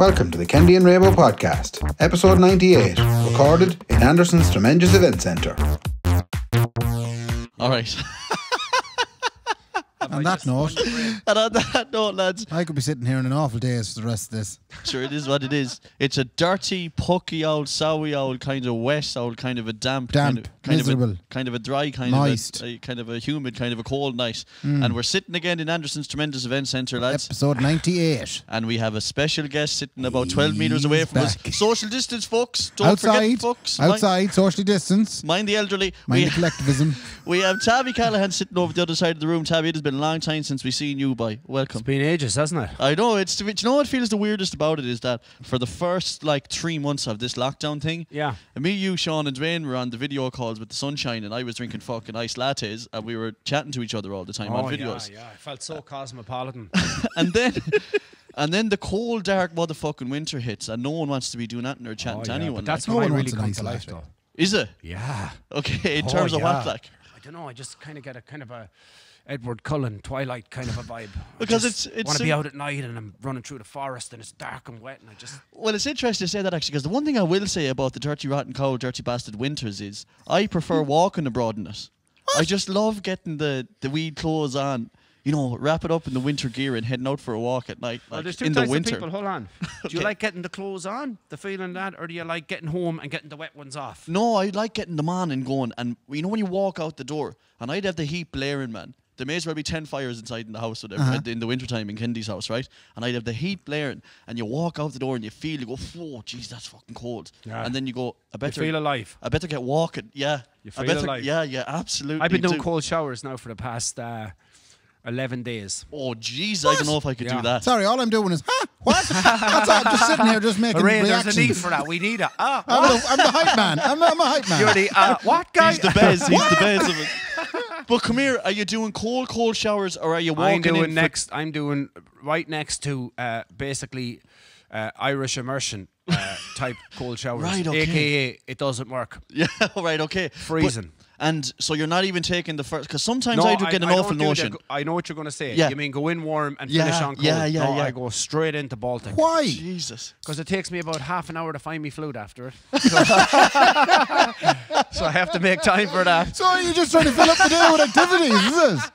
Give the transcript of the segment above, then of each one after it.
Welcome to the Kendy and Raybo Podcast, episode 98, recorded in Anderson's Tremendous Event Centre. All right. On that note, and on that note, lads, I could be sitting here in an awful daze for the rest of this. sure it is what it is. It's a dirty, pucky old, sowy old, kind of wet old, kind of a damp, kind Damp, of, kind miserable. of a, kind of a dry, kind Moist. of a, a kind of a humid, kind of a cold night. Mm. And we're sitting again in Anderson's Tremendous Event Centre, lads. Episode 98. And we have a special guest sitting about 12 metres away from back. us. Social distance, folks. Don't outside, forget, folks. Mind- outside, socially distance. Mind, the elderly. Mind We, the collectivism. we have Tabby Callaghan sitting over the other side of the room. Tabby, it has been a long time since we've seen you, boy. Welcome. It's been ages, hasn't it? I know it's. Do you know what feels the weirdest about it is that for the first like three months of this lockdown thing, Yeah. me, you, Sean, and Dwayne were on the video calls with the sunshine, and I was drinking fucking iced lattes, and we were chatting to each other all the time on videos. Oh, yeah, yeah. I felt so uh, cosmopolitan. And then, and then the cold, dark motherfucking winter hits, and no one wants to be doing nothing or chatting Oh, to yeah, anyone. that's like. No when I one really comes an to life, though. is it Yeah. okay in Oh, terms of what, like? I don't know. I just kind of get a kind of a Edward Cullen Twilight kind of a vibe. Because it's- it's want to be out at night and I'm running through the forest and it's dark and wet and I just Well, it's interesting to say that actually, because the one thing I will say about the dirty, rotten, cold, dirty bastard winters is I prefer walking abroad in it. I just love getting the the wee clothes on, you know, wrap it up in the winter gear and heading out for a walk at night, well, there's two in the types winter. of people. Hold on. Do Okay. you like getting the clothes on, the feeling that, or do you like getting home and getting the wet ones off? No, I like getting them on and going, and you know when you walk out the door, and I'd have the heat blaring, man. There may as well be ten fires inside in the house, whatever, Uh-huh. in the wintertime in Kendy's house, right? And I'd have the heat blaring, and you walk out the door and you feel, you go, whoa, jeez, that's fucking cold. Yeah. And then you go, I better. You better, feel alive. I better get walking. Yeah, You I feel better, alive. Yeah, yeah, absolutely. I've been doing do. cold showers now for the past uh, 11 days. Oh, jeez, I don't know if I could Yeah. do that. Sorry, all I'm doing is, huh? What? That's all. I'm just sitting here just making Hooray, there's a need for that. We need it. Ah, I'm, the, I'm the hype man. I'm, I'm a hype man. You're the uh, what guy? He's the best. He's the best of it. But come here, are you doing cold, cold showers, or are you walking I'm doing in? next. I'm doing right next to uh, basically uh, Irish immersion uh, type cold showers. Right, okay. AKA it doesn't work. Yeah, right, okay. Freezing. And so you're not even taking the first, because sometimes No, I do get an I awful don't the notion. go- I know what you're going to say. Yeah. You mean go in warm and Yeah, finish on cold? yeah, yeah, no, yeah. I go straight into Baltic. Why? Jesus. Because it takes me about half an hour to find me flute after it. so I have to make time for that. So you're just trying to fill up the day with activities, is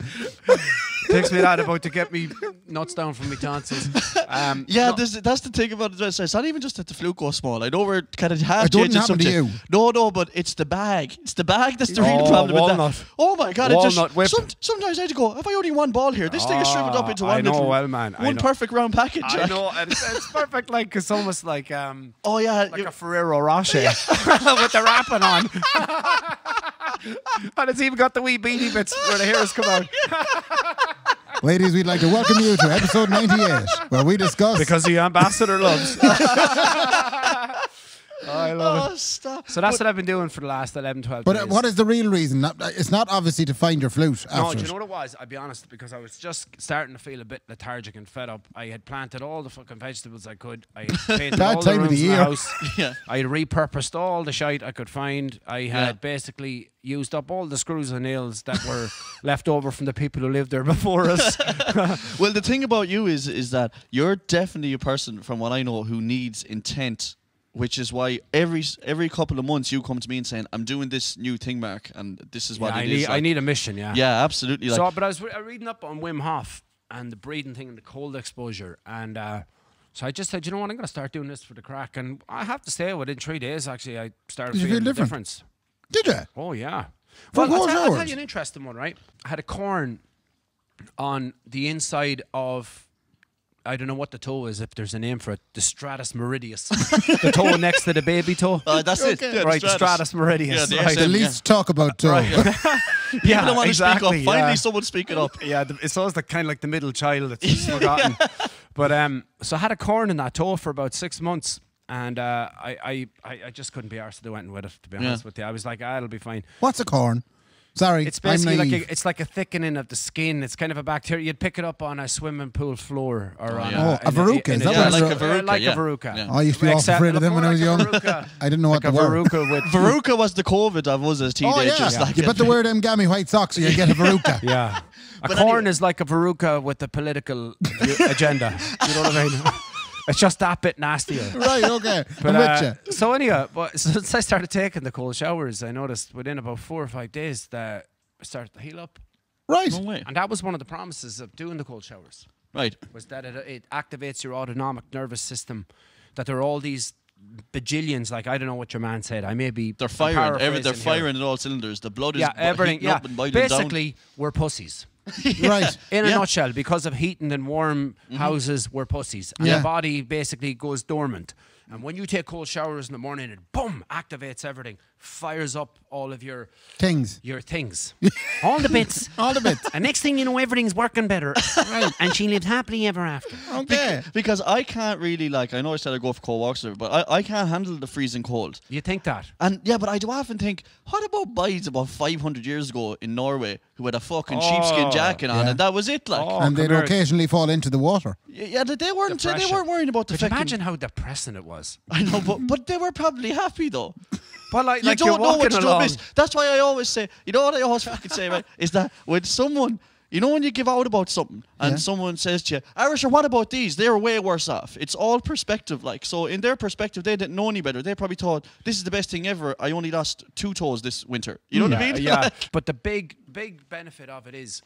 it? takes me that about to get me nuts down from me tonsils. Um, Yeah, no, this, that's the thing about it. It's it's not even just that the flute goes small. I know we're kind of half It doesn't changing happen to you. No, no, but it's the bag. It's the bag that's the real Oh, problem with walnut. that. Oh my god! it just, whip. some- sometimes I had to go. Have I only one ball here? This thing is shriveled up Ah, into I one know little, well, man, one perfect round package. I like. know, and it's, it's perfect. Like it's almost like um, Oh yeah, like you- a Ferrero Rocher with the wrapping on. and it's even got the wee beady bits where the hairs come out. Ladies, we'd like to welcome you to episode 98, where we discuss. Because the ambassador loves. I love oh it. stop. So that's what I've been doing for the last 11, 12 but uh, days. what is the real reason? It's not obviously to find your flute No, after do you know what it was? I'll be honest, because I was just starting to feel a bit lethargic and fed up. I had planted all the fucking vegetables I could. I had painted Bad all time the of the rooms in the year. house. Yeah. I had repurposed all the shite I could find. I had Yeah. basically used up all the screws and nails that were left over from the people who lived there before us. Well, the thing about you is is that you're definitely a person, from what I know, who needs intent. Which is why every every couple of months you come to me and saying, "I'm doing this new thing, Mark, and this is what Yeah, I, need, is." I need a mission, yeah. Yeah, absolutely. Like, so, but I was re- reading up on Wim Hof and the breathing thing and the cold exposure, and uh, so I just said, you know what, I'm going to start doing this for the crack. And I have to say, within three days, actually, I started Did you feeling feel the difference. Did you? Oh yeah. For well, I'll cold tell, I'll tell you an interesting one, right? I had a corn on the inside of. I don't know what the toe is, if there's a name for it. The stratus meridius. the toe next to the baby toe. Uh, that's it. Yeah, right, the stratus meridius. Yeah, the right. SM, The least talk about too. yeah, People don't want exactly, to speak up. Finally, yeah. someone speaking up. Yeah, the, it's always the kind of like the middle child that's forgotten. But um, so I had a corn in that toe for about six months, and uh, I, I, I I just couldn't be arsed to do anything with it. To be honest Yeah. with you, I was like, ah, it'll be fine. What's a corn? Sorry, It's I'm basically like naive. a, it's like a thickening of the skin. It's kind of a bacteria. You'd pick it up on a swimming pool floor or oh, on yeah. Oh, a in verruca, in is that Yeah, what like it's a a- verruca. like yeah. a verruca. Yeah. Oh, I used to be awful Except afraid of them more when I was young. verruca. I didn't know like what a they were. verruca with Veruca was the COVID of us as Oh teenagers. yeah, like you it. the word them gammy white socks or you get a veruca. Yeah. A But corn anyway. is like a verruca with a political agenda. You know what I mean? It's just that bit nastier. Right, okay. But, I'm uh, with you. so anyway, but since I started taking the cold showers, I noticed within about four or five days that I started to heal up, Right. No way. and that was one of the promises of doing the cold showers Right. was that it, it activates your autonomic nervous system. That there are all these bajillions, like I don't know what your man said. I may be They're firing. Every, they're paraphrasing here. firing at all cylinders. The blood is Yeah, everything. Yeah, up and boiling down. basically we're pussies. Right. In a Yeah. nutshell, because of heating and warm mm-hmm. houses, we're pussies. And Yeah. your body basically goes dormant. And when you take cold showers in the morning, it boom activates everything, fires up all of your Things. your things, all the bits, All the bits. And next thing you know, everything's working better. Right. And she lived happily ever after. Okay. Because I can't really like. I know I said I go for cold walks, but I, I can't handle the freezing cold. You think that? And yeah, but I do often think, what about boys about 500 years ago in Norway who had a fucking Oh, sheepskin jacket on yeah. and that was it? Like, Oh, and they'd here. occasionally fall into the water. yeah, they, they weren't. They weren't worrying about the Could you fucking. imagine how depressing it was? I know, but but they were probably happy though. But like, you like don't know what along. is. That's why I always say, you know what I always fucking say, right? Is that when someone, you know, when you give out about something and Yeah. someone says to you, Irish, or what about these? They're way worse off. It's all perspective, like. So in their perspective, they didn't know any better. They probably thought, this is the best thing ever. I only lost two toes this winter. You know what I mean? yeah. but the big, big benefit of it is,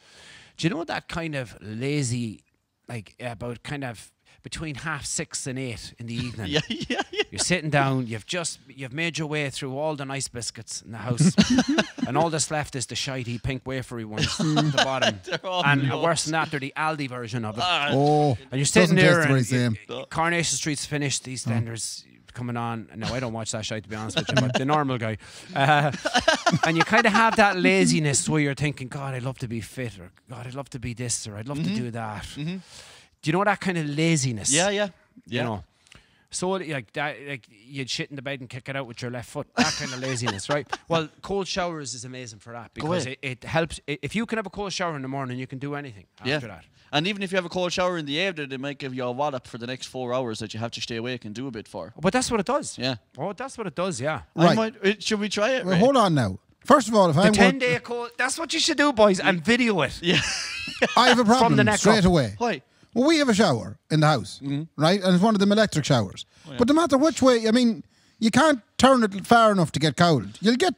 do you know what that kind of lazy, like about kind of between half six and eight in the evening? yeah, yeah, yeah. You're sitting down. You've just you've made your way through all the nice biscuits in the house, and all that's left is the shitey pink wafery ones at the bottom. And nuts. worse than that, they're the Aldi version of it. Ah, Oh. and you're sitting there, taste the and same. you- Coronation Street's finished. EastEnders coming on. No, I don't watch that show to be honest with you, but the normal guy. Uh, and you kind of have that laziness where you're thinking, God, I'd love to be fit, or God, I'd love to be this, or I'd love to do that. Do you know that kind of laziness? yeah, yeah. You know. So like that, like you'd shit in the bed and kick it out with your left foot. That kind of laziness, right? Well, cold showers is amazing for that because it, it helps. if you can have a cold shower in the morning, you can do anything Yeah. after that. And even if you have a cold shower in the evening, it might give you a wallop for the next four hours that you have to stay awake and do a bit for. But that's what it does. Yeah. Oh, that's what it does. Yeah. Right. might, should we try it? Well, Ray? hold on now. First of all, if The I'm ten work- day cold. That's what you should do, boys, and video it. Yeah. I have a problem From the neck straight up. away. Why? Well, we have a shower in the house, Mm-hmm. right? And it's one of them electric showers. Oh, But no matter which way, I mean, you can't turn it far enough to get cold. You'll get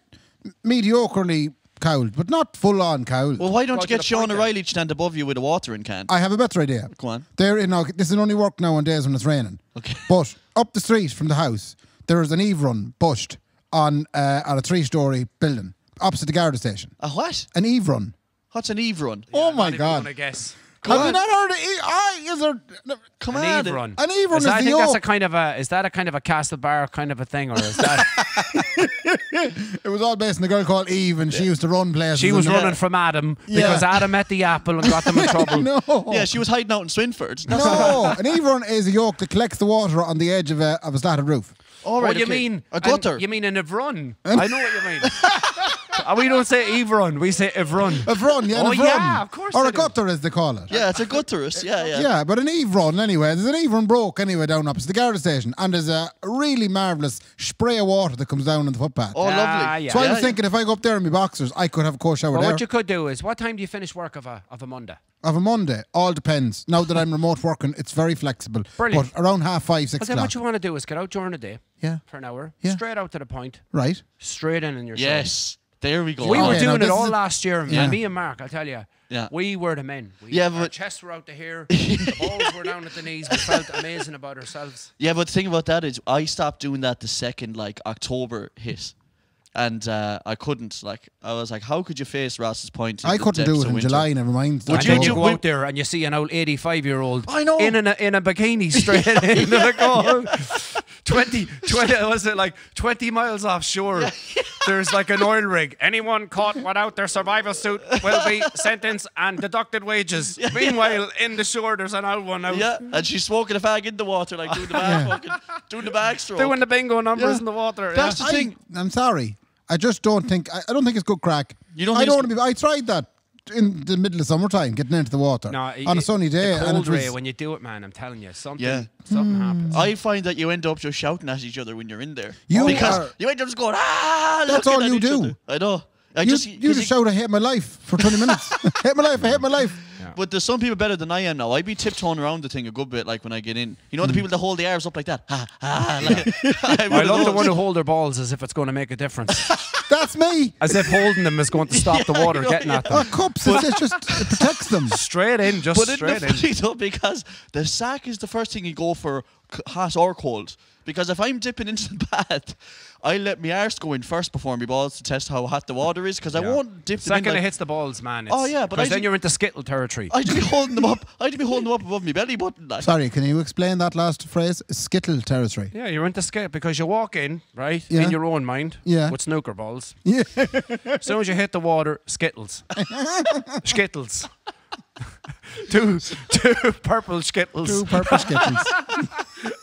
mediocrely cold, but not full on cold. Well, why don't Go you get the Sean. O'Reilly to stand above you with a watering can? I have a better idea. Go on. There, you know, this will only work now on days when it's raining. Okay. But up the street from the house, there is an Eve run bushed on uh, on a three-story building opposite the Garda station. a what? An Eve run. What's an Eve run? oh my god! gonna guess. Have on. you not heard of E? I is there? Come An on. Eve run. An Eve run Is is that- I the think that's a kind of a. Is that a kind of a Castlebar kind of a thing, or is that It was all based on a girl called Eve, and she used to run places. she was and- running from Adam Yeah. because Adam met the apple and got them in trouble? No. Yeah, she was hiding out in Swinford. No, an Eve run is a yoke that collects the water on the edge of a of a slatted roof. All Oh, right, you okay. mean a gutter? You mean an Evrun? I know what you mean. Uh, we don't say Evrun, we say Evrun. A run, yeah, an Oh, Eve run. yeah, of course Or a do. gutter, as they call it. yeah, it's a gutterus. Yeah, yeah. Yeah, but an Eve run anyway. There's an Eve run broke anyway down opposite the Garda station, and there's a really marvellous spray of water that comes down on the footpath. Oh, Ah, lovely. yeah. so I was yeah. thinking if I go up there in my boxers, I could have a cold shower Well, there. what you could do is, what time do you finish work of a of a Monday? of a Monday, all depends. Now that I'm remote working, it's very flexible. Brilliant. But around half five, six Well, then o'clock. what you want to do is get out during the day Yeah. for an hour, Yeah. straight out to the point, Right. straight in in your Yes. There we go. We Okay, were now doing it all last year, Yeah. and me and Mark, I'll tell you. Yeah. We were the men. We, Yeah, our chests were out to here. the balls were down at the knees. We felt amazing about ourselves. Yeah, but the thing about that is, I stopped doing that the second like October hit, and uh, I couldn't. Like, I was like, how could you face Ross's point? I couldn't do it in winter? July, never mind. Would and you then you go out there and you see an old 85 year old I know. in, a, in a bikini straight into the cold. 20, 20, was it like 20 miles offshore? There's like an oil rig. Anyone caught without their survival suit will be sentenced and deducted wages. Meanwhile, in the shore, there's an old one out. Yeah, and she's smoking a fag in the water, like doing the back, fucking, doing the backstroke. Doing the bingo numbers Yeah. in the water. That's yeah. the thing. I, I'm sorry. I just don't think. I, I don't think it's good crack. You don't I don't want to be. I tried that in the middle of summertime, getting into the water No, on a sunny day, the cold it ray, when you do it, man, I'm telling you, something, Yeah. something happens. I find that you end up just shouting at each other when you're in there. You because are- you end up just going ah. That's all you do. other. I know. I You just, you 'cause just shout, I hate my life for 20 minutes. hate my life, I hate my life. But there's some people better than I am now. I'd be tiptoeing around the thing a good bit, like when I get in. You know the hmm. people that hold the arms up like that. Ha, ha, like, I'm I one of love the one who hold their balls as if it's going to make a difference. That's me. as if holding them is going to stop the water getting at Oh, them. cups, it's, it's just, it protects them. Straight in, just But isn't straight in. though? Because the sack is the first thing you go for, c- hot or cold. Because if I'm dipping into the bath, I let my arse go in first before my balls to test how hot the water is. Because I Yeah. won't dip them Second in. it Like, hits the balls, man. Oh, it's, Oh, yeah, but I because then think- you're into skittle territory. I'd be holding them up. I'd be holding them up above my belly button. Like. Sorry, can you explain that last phrase? Skittle territory. yeah, you're into skittle because you walk in right Yeah. in your own mind. Yeah. with snooker balls. Yeah. As soon as you hit the water, skittles, skittles. Two, two purple skittles. Two purple skittles.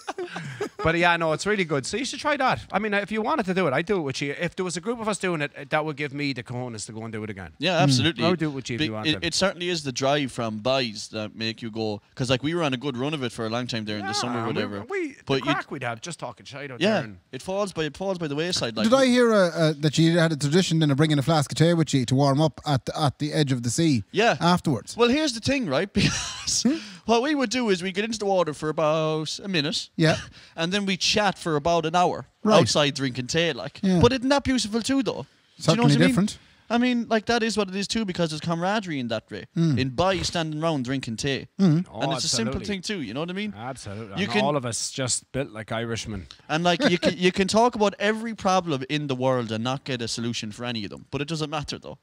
But yeah, no, it's really good. So you should try that. I mean, if you wanted to do it, I'd do it with you. If there was a group of us doing it, that would give me the cojones to go and do it again. Yeah, absolutely. I would do it with you if you wanted. It, it certainly is the drive from buys that make you go. Because like we were on a good run of it for a long time there in the summer, Yeah, whatever. We, we, but the you, crack we'd have just talking shit out yeah, there. And, it falls by it falls by the wayside. Like Did I hear uh, uh, that you had a tradition then of bringing a flask of tea with you to warm up at the, at the edge of the sea? Yeah. Afterwards. Well, here's the thing, right? Because what we would do is we get into the water for about a minute. Yeah. And then we chat for about an hour Right. outside drinking tea, like. Yeah. But isn't that beautiful too, though? Do you know Certainly what I mean? different. I mean, like that is what it is too, because there's camaraderie in that way. Hmm. In by standing around drinking tea, Oh, and it's a simple thing too. You know what I mean? Absolutely. You And can- all of us just built like Irishmen. And like you can you can talk about every problem in the world and not get a solution for any of them, but it doesn't matter though.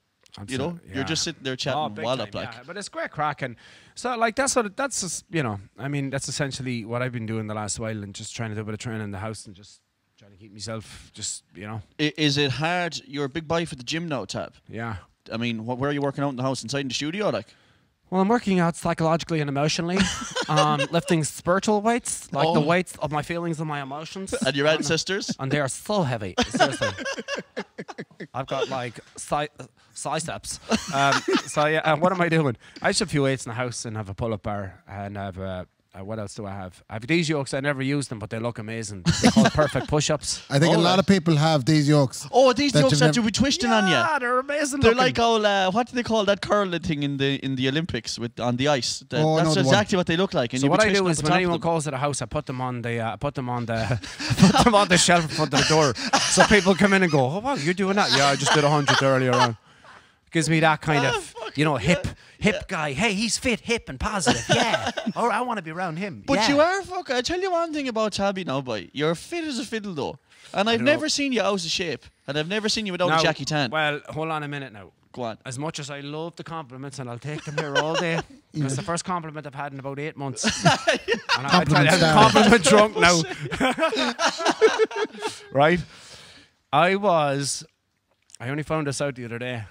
You know, Absolutely, you're just sitting there oh, chatting Oh, big while time, up like. yeah. But it's great crack, and so like that's what it- that's just, you know, I mean that's essentially what I've been doing the last while, and just trying to do a bit of training in the house and just trying to keep myself just, you know, I- Is it hard? You're a big boy for the gym now, Tab. yeah. I mean, wh- where are you working out in the house? Inside in the studio, like? Well, I'm working out psychologically and emotionally, um, lifting spiritual weights, like the Oh. weights of my feelings and my emotions. And your ancestors? and they are so heavy. Seriously, I've got like si- biceps. Um, so yeah, uh, what am I doing? I just have a few weights in the house and have a pull-up bar and have uh, uh, what else do I have? I have these yokes. I never use them, but they look amazing. They're called perfect push-ups. I think a Oh, lot of people have these yokes. Oh, these That jokes you've that never- you be twisting on you. Yeah, they're amazing. They're looking. like all uh, what do they call that curling thing in the in the Olympics with on the ice? The- Oh, I know that's the one. exactly what they look like. And So you be what I twisting do is when anyone calls at a house, I put them on the, uh, I put them on the, I put them on the shelf in front of the door, so people come in and go, "Oh wow, you're doing that? Yeah, I just did a hundred earlier on." Gives me that kind of, fuck you know, yeah, hip, hip guy. Hey, he's fit, hip, and positive. Yeah. or I want to be around him. But yeah. you are fuck. I tell you one thing about Tabby now, boy. You're fit as a fiddle though, and I've know. never seen you out of shape, and I've never seen you without Now, a Jackie Tan. Well, hold on a minute now. Go on. As much as I love the compliments, and I'll take them here all day, it's the first compliment I've had in about eight months. and I, I tell you, Compliment I'm compliment drunk now. right? I was. I only found this out the other day.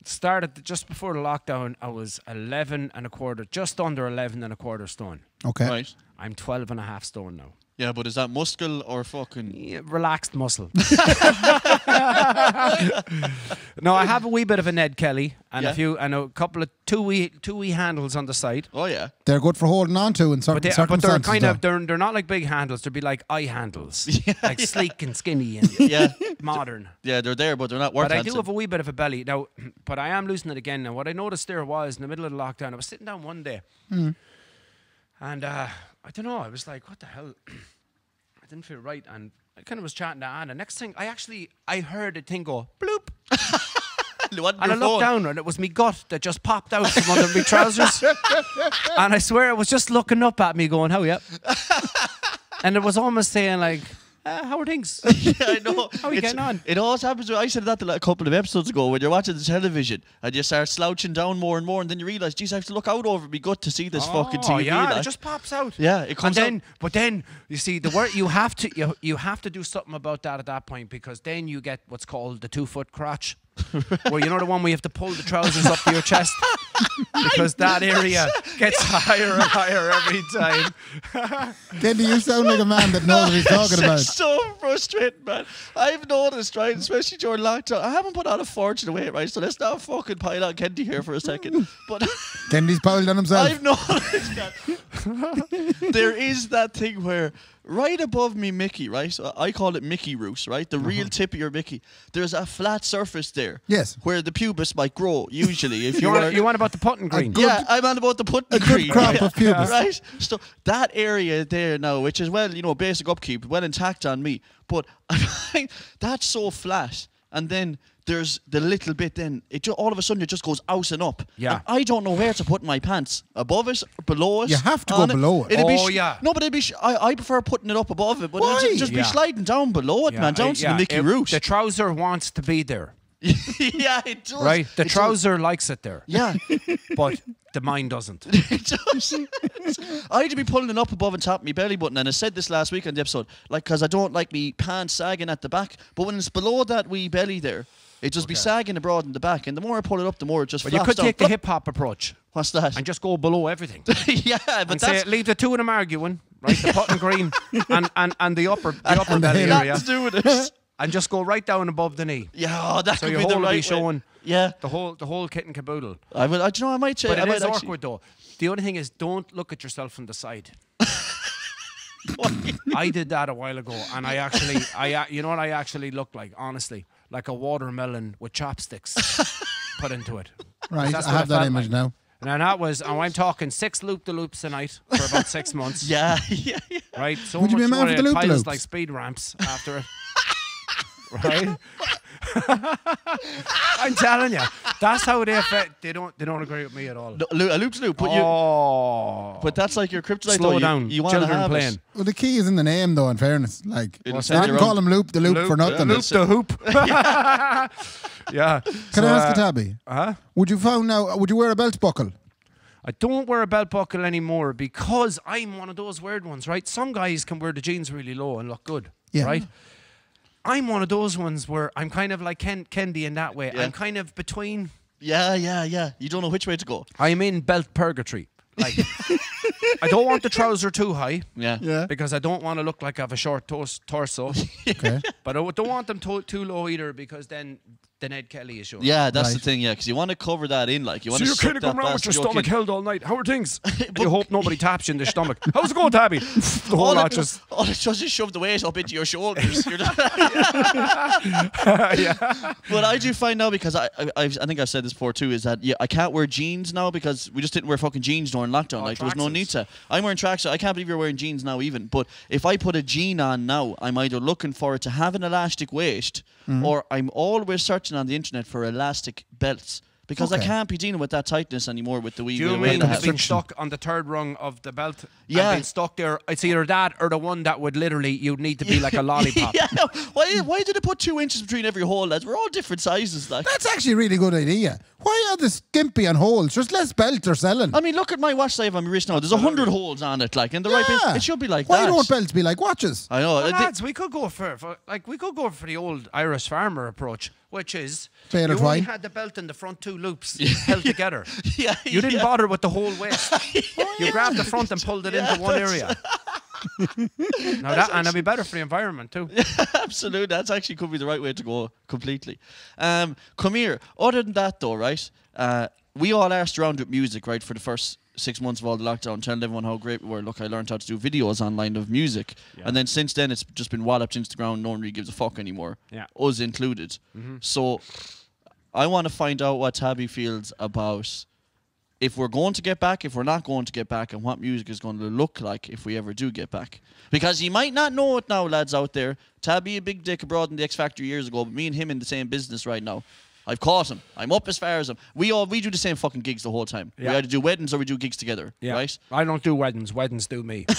It started just before the lockdown. I was 11 and a quarter, just under 11 and a quarter stone. Okay. Right. I'm 12 and a half stone now. Yeah, but is that muscle or fucking? Yeah, relaxed muscle. no, I have a wee bit of a Ned Kelly and Yeah. a few and a couple of two wee two wee handles on the side. Oh yeah. They're good for holding on to in certain But, they, but circumstances. they're kind of though. they're, they're not like big handles. They'd be like eye handles, like sleek and skinny and Yeah. modern. Yeah, they're there, but they're not worth But I do have a wee bit of a belly now. But I am losing it again now. What I noticed there was in the middle of the lockdown, I was sitting down one day, and uh, I don't know. I was like, "What the hell?" I didn't feel right, and I kind of was chatting to Anna. Next thing, I actually I heard a thing go bloop, and I looked phone? down, and it was me gut that just popped out from under my trousers, and I swear it was just looking up at me, going, "How yep," and it was almost saying like, uh, "How are things?" I know. How are you It's- getting on? It always happens. I said that a couple of episodes ago when you're watching the television and you start slouching down more and more, and then you realise, geez, I have to look out over me gut to see this fucking Oh, TV. yeah, like. it just pops out. Yeah, it comes and then, out- But then you see the word you have to you, you have to do something about that at that point because then you get what's called the two foot crotch, where you know the one where you have to pull the trousers up to your chest because that area gets higher and higher every time. Kenny, you sound like a man that knows what he's talking It's about. so frustrating, man. I've noticed, right, especially during lockdown. I haven't put on a fortune away, right? So let's not fucking pile on Kendy here for a second. But Kenny's piled on himself. I've noticed that there is that thing where right above me, Mickey, right? So I call it Mickey roots, right? The real uh-huh. tip of your Mickey. There's a flat surface there. Yes. Where the pubis might grow, usually. If You you, want, were, you want about the putting green? good- yeah, I'm on about the putting a good green. crop right? of pubis. Right? So that area there now, which is well, you know, basic upkeep, well intact on me. But I find that's so flat. And then there's the little bit then it ju- all of a sudden it just goes out and up. Yeah. And I don't know where to put my pants. Above it, below it. You have to go on below it. It'd be Oh, sh- yeah. No, but it'd be sh- I, I prefer putting it up above it, but Why? it'd ju- just be Yeah. sliding down below it, man, down uh, to the Mickey it- roots. The trouser wants to be there, yeah, it does. right? The It does. trouser likes it there, Yeah. but the mind doesn't. it does. I had to be pulling it up above and top of my belly button, and I said this last week on the episode, like, because I don't like me pants sagging at the back. But when it's below that wee belly there, it just be sagging abroad in the back, and the more I pull it up, the more it just. But you could down. take the hip hop approach What's that? and just go below everything. yeah, but and that's say, leave the two of them arguing, right? The putting green and, and, and the upper the upper and belly area, to do with it. and just go right down above the knee. Yeah, oh, that So could your be the will right be way. showing Yeah, the whole the whole kit and caboodle. I will. I, do you know, I might. But I it might is actually, awkward though. The only thing is, don't look at yourself from the side. I did that a while ago, and I actually, I, you know what I actually looked like, honestly, like a watermelon with chopsticks put into it. Right, That's I what have that image like. now. And that was, and I'm talking six loop the loops a night for about six months. Yeah, yeah, yeah. Right. So Would you much be a man for the loop-de-loops? like speed ramps after it. right. I'm telling you, that's how they affect. They don't. They don't agree with me at all. No, lo- a uh, loop's loop, but you. oh. But that's like your kryptonite. Slow though. Down. You, want to Children have playing. It. Well, the key is in the name, though. In fairness, like It'll you can call own- him Loop the Loop, for yeah, nothing. Loop the hoop. yeah. Can I ask you, uh, Tabby? Huh? Would you found now? Uh, would you wear a belt buckle? I don't wear a belt buckle anymore because I'm one of those weird ones, right? Some guys can wear the jeans really low and look good, Yeah. right? I'm one of those ones where I'm kind of like Ken Kendy in that way. Yeah. I'm kind of between. Yeah, yeah, yeah. You don't know which way to go. I'm in belt purgatory. Like, I don't want the trouser too high Yeah. Yeah. because I don't want to look like I have a short tos- torso. Okay. but I don't want them to- too low either because then the Ned Kelly is showing. Yeah, that's the thing. Yeah, because you want to cover that in, like you want So to. you're kind of going around with your stomach in. held all night. How are things? you hope nobody taps you in the stomach. How's it going, Tabby? The whole All lot it, just. all it does is shove the weight up into your shoulders. You're just- But I do find now because I, I I've, I think I've said this before too is that yeah I can't wear jeans now because we just didn't wear fucking jeans during lockdown. Oh, like there was no need to. I'm wearing tracksuit. I can't believe you're wearing jeans now even. But if I put a jean on now, I'm either looking for it to have an elastic waist Mm-hmm. or I'm always searching on the internet for elastic belts. Because I can't be dealing with that tightness anymore with the wee Do you way- way mean they it's have- been stuck on the third rung of the belt? Yeah. And been stuck there. It's either that or the one that would literally, you'd need to be like a lollipop. yeah, why, why did it put two inches between every hole, lads? We're all different sizes, like. That's actually a really good idea. Why are the skimpy on holes? There's less belts are selling. I mean, look at my watch sleeve on my wrist now. There's a hundred holes on it, like in the right place. Yeah. It should be like Why that. don't belts be like watches? I know. Well, uh, lads, we could go for, for like we could go for the old Irish farmer approach, which is Fair you try. only had the belt in the front two loops held together. yeah, You didn't yeah. bother with the whole waist. you grabbed the front and pulled it Yeah, into one area. now that and it'd be better for the environment too. Absolutely, that's actually could be the right way to go completely. Um, come here. Other than that, though, right? Uh, we all asked around with music, right, for the first six months of all the lockdown, telling everyone how great we were. Look, I learned how to do videos online of music, and then since then it's just been walloped into the ground. No one really gives a fuck anymore, Yeah. us included. Mm-hmm. So, I want to find out what Tabby feels about if we're going to get back, if we're not going to get back, and what music is going to look like if we ever do get back. Because you might not know it now, lads out there. Tabby a big dick abroad in the X Factor years ago, but me and him in the same business right now. I've caught him. I'm up as far as him. We all we do the same fucking gigs the whole time. We Yeah. either do weddings or we do gigs together. Right? I don't do weddings. Weddings do me.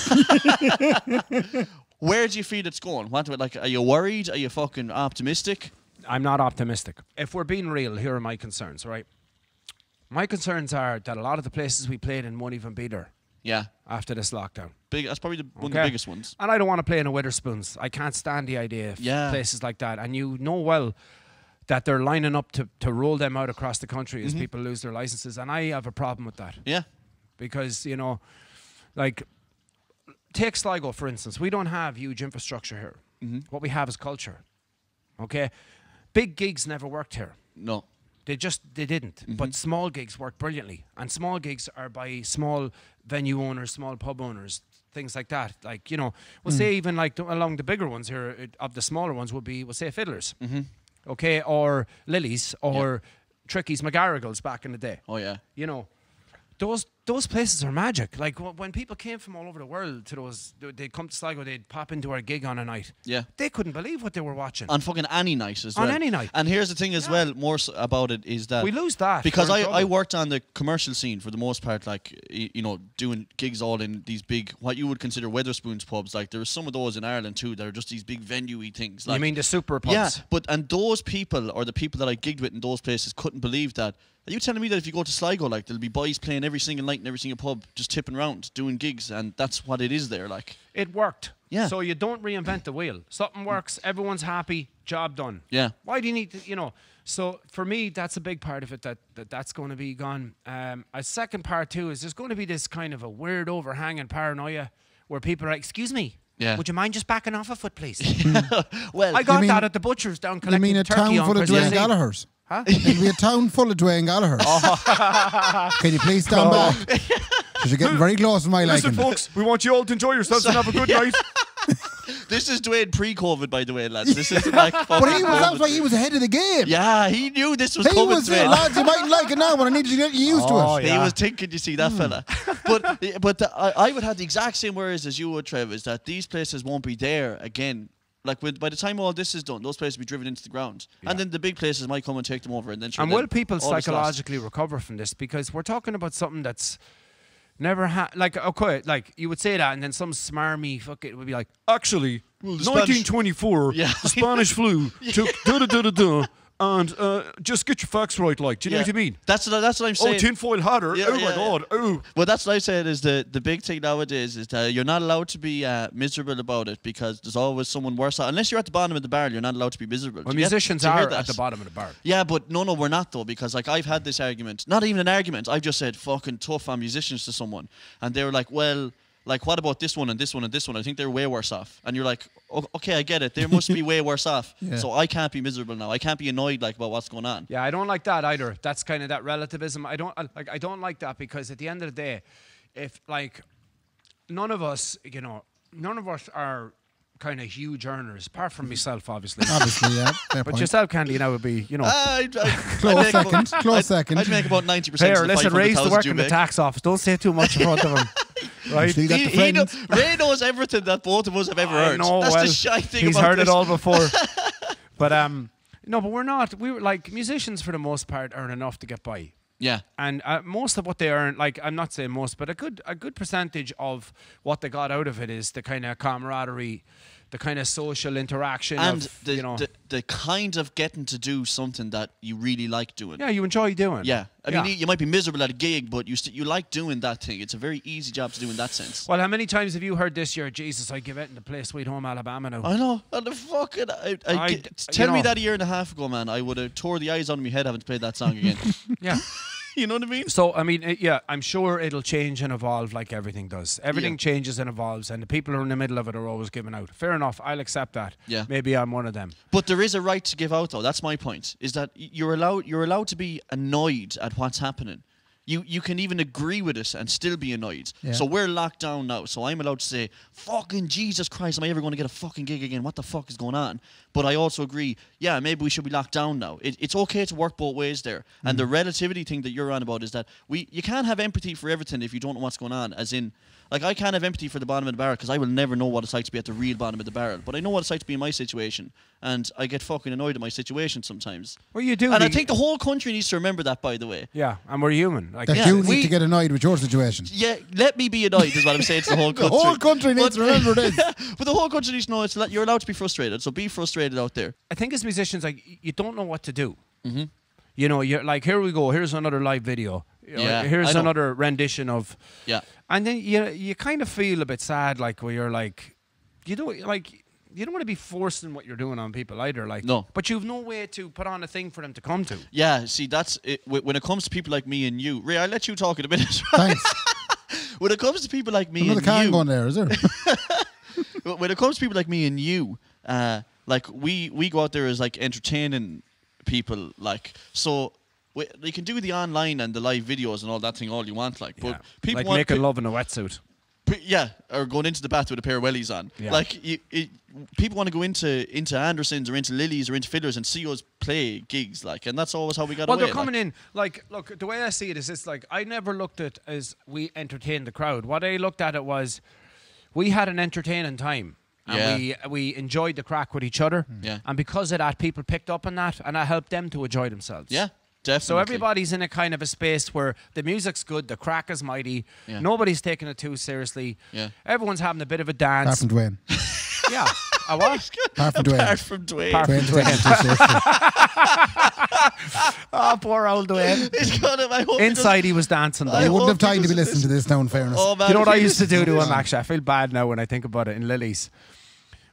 Where do you feel it's going? What like are you worried? Are you fucking optimistic? I'm not optimistic. If we're being real, here are my concerns, right? My concerns are that a lot of the places we played in won't even be there Yeah. after this lockdown. Big that's probably the, one of the biggest ones. And I don't want to play in a Wetherspoons. I can't stand the idea of Yeah. places like that. And you know well that they're lining up to, to roll them out across the country as mm-hmm. people lose their licenses. And I have a problem with that Yeah. because, you know, like, take Sligo, for instance. We don't have huge infrastructure here. Mm-hmm. What we have is culture. Okay? Big gigs never worked here. No. They just they didn't. Mm-hmm. But small gigs work brilliantly, and small gigs are by small venue owners, small pub owners, things like that. Like you know, we'll mm. say even like th- along the bigger ones here, it, of the smaller ones would be we'll say Fiddlers, mm-hmm. Okay, or Lilies, or Trickies, McGarrigles back in the day. Oh yeah. You know, those those places are magic. Like wh- when people came from all over the world to those, they'd come to Sligo, they'd pop into our gig on a night. Yeah. They couldn't believe what they were watching. on fucking any night as On well. any night. And here's the thing as well, more so about it is that We lose that. because I, I worked on the commercial scene for the most part, like you know, doing gigs all in these big what you would consider Wetherspoons pubs. Like there's some of those in Ireland too that are just these big venue-y things. Like you mean the super pubs? yeah, but and those people or the people that I gigged with in those places couldn't believe that. Are you telling me that if you go to Sligo, like there'll be boys playing every single night in every single pub, just tipping around, doing gigs, and that's what it is there. Like, It worked. Yeah. So you don't reinvent the wheel. Something works, everyone's happy, job done. Yeah. Why do you need to, you know? So for me, that's a big part of it that, that that's going to be gone. Um, a second part too is there's going to be this kind of a weird overhanging paranoia where people are like, excuse me. Yeah. Would you mind just backing off a foot, please? well, I got mean- that at the butcher's down You collecting mean a turkey town full of Eve. Gallagher's? Huh? It'll be a town full of Dwayne Gallagher's. Oh. Can you please stand back? Because you're getting very close to my liking. folks, we want you all to enjoy yourselves and have a good night. this is Dwayne pre-COVID, by the way, lads. This isn't like. But fucking he was, that's why he was ahead of the game. Yeah, he knew this was He coming. was, Dwayne. lads, you mightn't like it now, but I need you to get used Oh, to it. Oh, he was thinking, you see that hmm. fella. but but the, I, I would have the exact same words as you would, Trev, is that these places won't be there again. Like with, by the time all this is done, those places will be driven into the ground, and then the big places might come and take them over, and then. sure, And will people all is lost. psychologically recover from this? Because we're talking about something that's never had. Like, okay, like you would say that, and then some smarmy fuck it would be like, actually, Spanish- 1924, Yeah. the Spanish flu took da da da da da, and uh, just get your facts right. Like, do you know what I mean? That's what, that's what I'm saying. Oh, tinfoil hatter. Yeah, oh yeah, my yeah. god. Oh. Well, that's what I said is the, the big thing nowadays is that you're not allowed to be uh, miserable about it because there's always someone worse. off. Unless you're at the bottom of the barrel, you're not allowed to be miserable. Well, Do get- musicians do you hear are at the bottom of the barrel. Yeah, but no, no, we're not though because like I've had this argument, not even an argument. I've just said fucking tough on musicians to someone, and they were like, well. Like what about this one and this one and this one? I think they're way worse off. And you're like, "O- okay, I get it. They must be way worse off. Yeah. So I can't be miserable now. I can't be annoyed like about what's going on. Yeah, I don't like that either. That's kind of that relativism. I don't I- like. I don't like that because at the end of the day, if like none of us, you know, none of us are kind of huge earners, apart from myself, obviously. Obviously, yeah. Fair but point. yourself, Kendy, now would be, you know. I'd, I'd, Close I'd second, About, close I'd, second. I'd make about ninety percent. Here, listen, raise the work you in the tax office. Don't say too much in front of him. right? He, he know. Ray knows everything that both of us have ever I heard. know, That's well, the shy thing He's heard this. it all before. but um, no, but we're not. We were like musicians for the most part earn enough to get by. Yeah, and uh, most of what they earn, like I'm not saying most, but a good a good percentage of what they got out of it is the kind of camaraderie, the kind of social interaction, and of, the, you know, the the kind of getting to do something that you really like doing. yeah, you enjoy doing. Yeah, I Yeah. mean, you, might be miserable at a gig, but you st- you like doing that thing. It's a very easy job to do in that sense. Well, how many times have you heard this year? Jesus, I give it in the place Sweet Home Alabama now. I know. And the fucking, I, I, I tell you me know. that a year and a half ago, man. I would have tore the eyes out of my head having to play that song again. yeah. you know what I mean? So I mean, yeah, I'm sure it'll change and evolve like everything does. Everything Yeah. changes and evolves, and the people who are in the middle of it are always giving out. Fair enough, I'll accept that. Yeah. maybe I'm one of them. But there is a right to give out, though. That's my point. Is that you're allowed you're allowed to be annoyed at what's happening. You you can even agree with it and still be annoyed. Yeah. So we're locked down now. So I'm allowed to say, "Fucking Jesus Christ, am I ever going to get a fucking gig again? What the fuck is going on?" But I also agree, yeah, maybe we should be locked down now. It, it's okay to work both ways there. And the mm. relativity thing that you're on about is that we you can't have empathy for everything if you don't know what's going on. As in, like I can't have empathy for the bottom of the barrel because I will never know what it's like to be at the real bottom of the barrel. But I know what it's like to be in my situation, and I get fucking annoyed at my situation sometimes. Well, you do. And I think the whole country needs to remember that. By the way, yeah, and we're human. Like That Yeah, you need we- to get annoyed with your situation. yeah, let me be annoyed is what I'm saying to the whole country. The whole country needs But- to remember this. but the whole country needs to know it's you're allowed to be frustrated. So be frustrated out there. I think as musicians, like you don't know what to do. Mm-hmm. You know, you're like, here we go. Here's another live video. Yeah, here's another rendition of. Yeah. And then you you kind of feel a bit sad, like where you're like, you don't like. You don't want to be forcing what you're doing on people either, like. No. But you've no way to put on a thing for them to come to. Yeah, see, that's it. When it comes to people like me and you. Ray, I'll let you talk in a minute. Thanks. when it comes to people like me Another and can you, going there, is there? When it comes to people like me and you, uh, like we we go out there as like entertaining people, like so. wi- you can do the online and the live videos and all that thing all you want, like, but Yeah. people like want making pe- love in a wetsuit. yeah, or going into the bath with a pair of wellies on. Yeah. Like, you, it, people want to go into into Andersons or into Lilies or into Fiddlers and see us play gigs, like, and that's always how we got Well, away. they're coming like. in like look. The way I see it is, it's like I never looked at as we entertained the crowd. What I looked at it was, we had an entertaining time. And Yeah. we we enjoyed the crack with each other. Mm-hmm. Yeah. And because of that, people picked up on that, and I helped them to enjoy themselves. Yeah, definitely. So everybody's in a kind of a space where the music's good, the crack is mighty, Yeah. nobody's taking it too seriously. Yeah. Everyone's having a bit of a dance. from Dwayne. yeah. Ah, A what? Apart from Dwayne. Apart from Dwayne. Apart from Dwayne takes it too seriously. oh, poor old Dwayne. He's got him. I hope Inside, he was dancing. though. I He wouldn't have time to be doesn't listening to this now, in fairness. Oh man, you know what I used to do to him? Actually, I feel bad now when I think about it. In Lilies,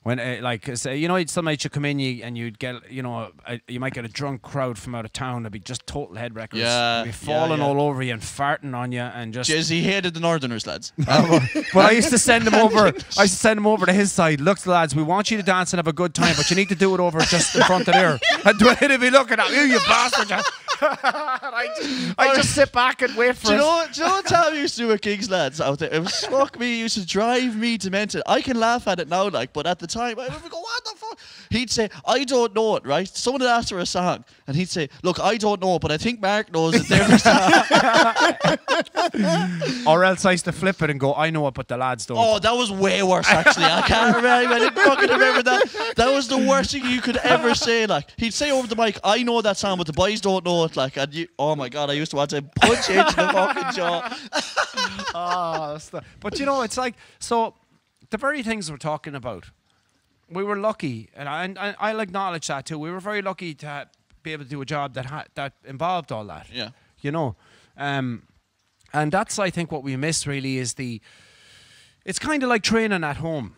when uh, like say, you know, some nights you come in you, and you'd get you know a, you might get a drunk crowd from out of town. It'd be just total head wreckers. Yeah, They'd be falling yeah. all over you and farting on you and just. He hated the Northerners, lads. but I used to send them over. I used to send them over to his side. Look, lads, we want you to dance and have a good time, but you need to do it over just in front of there. And would be looking at you, you bastard. I just, I just sit back and wait for Do you it. know? Do you know what Tom used to do with gigs, lads? Out there, it was fuck me. It used to drive me demented. I can laugh at it now, like, but at the time, I would go, "What the fuck?" He'd say, "I don't know it." Right? Someone would ask for a song, and he'd say, "Look, I don't know, but I think Mark knows it." There's song. Or else I used to flip it and go, I know it, but the lads don't. Oh, that was way worse. Actually, I can't remember. I didn't fucking remember that. That was the worst thing you could ever say. Like he'd say over the mic, "I know that song, but the boys don't know it." Like, and you, oh my god, I used to want to punch you into the fucking jaw. Oh, that's the- but you know, it's like so. The very things we're talking about, we were lucky, and I, and I- I'll acknowledge that too. We were very lucky to be able to do a job that ha- that involved all that. Yeah. you know, um, and that's I think what we miss really is the. It's kind of like training at home,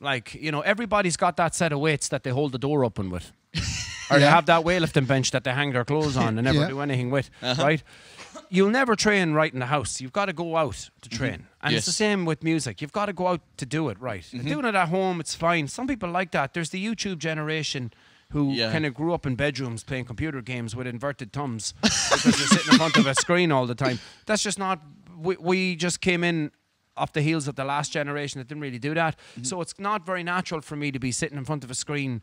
like you know, everybody's got that set of weights that they hold the door open with. Or they have that weightlifting bench that they hang their clothes on and never Yeah. do anything with, right? You'll never train right in the house. You've got to go out to mm-hmm. train. And it's the same with music. You've got to go out to do it right. Mm-hmm. Doing it at home, it's fine. Some people like that. There's the YouTube generation who Yeah. kind of grew up in bedrooms playing computer games with inverted thumbs because you're sitting in front of a screen all the time. That's just not. We, we just came in off the heels of the last generation that didn't really do that. Mm-hmm. So it's not very natural for me to be sitting in front of a screen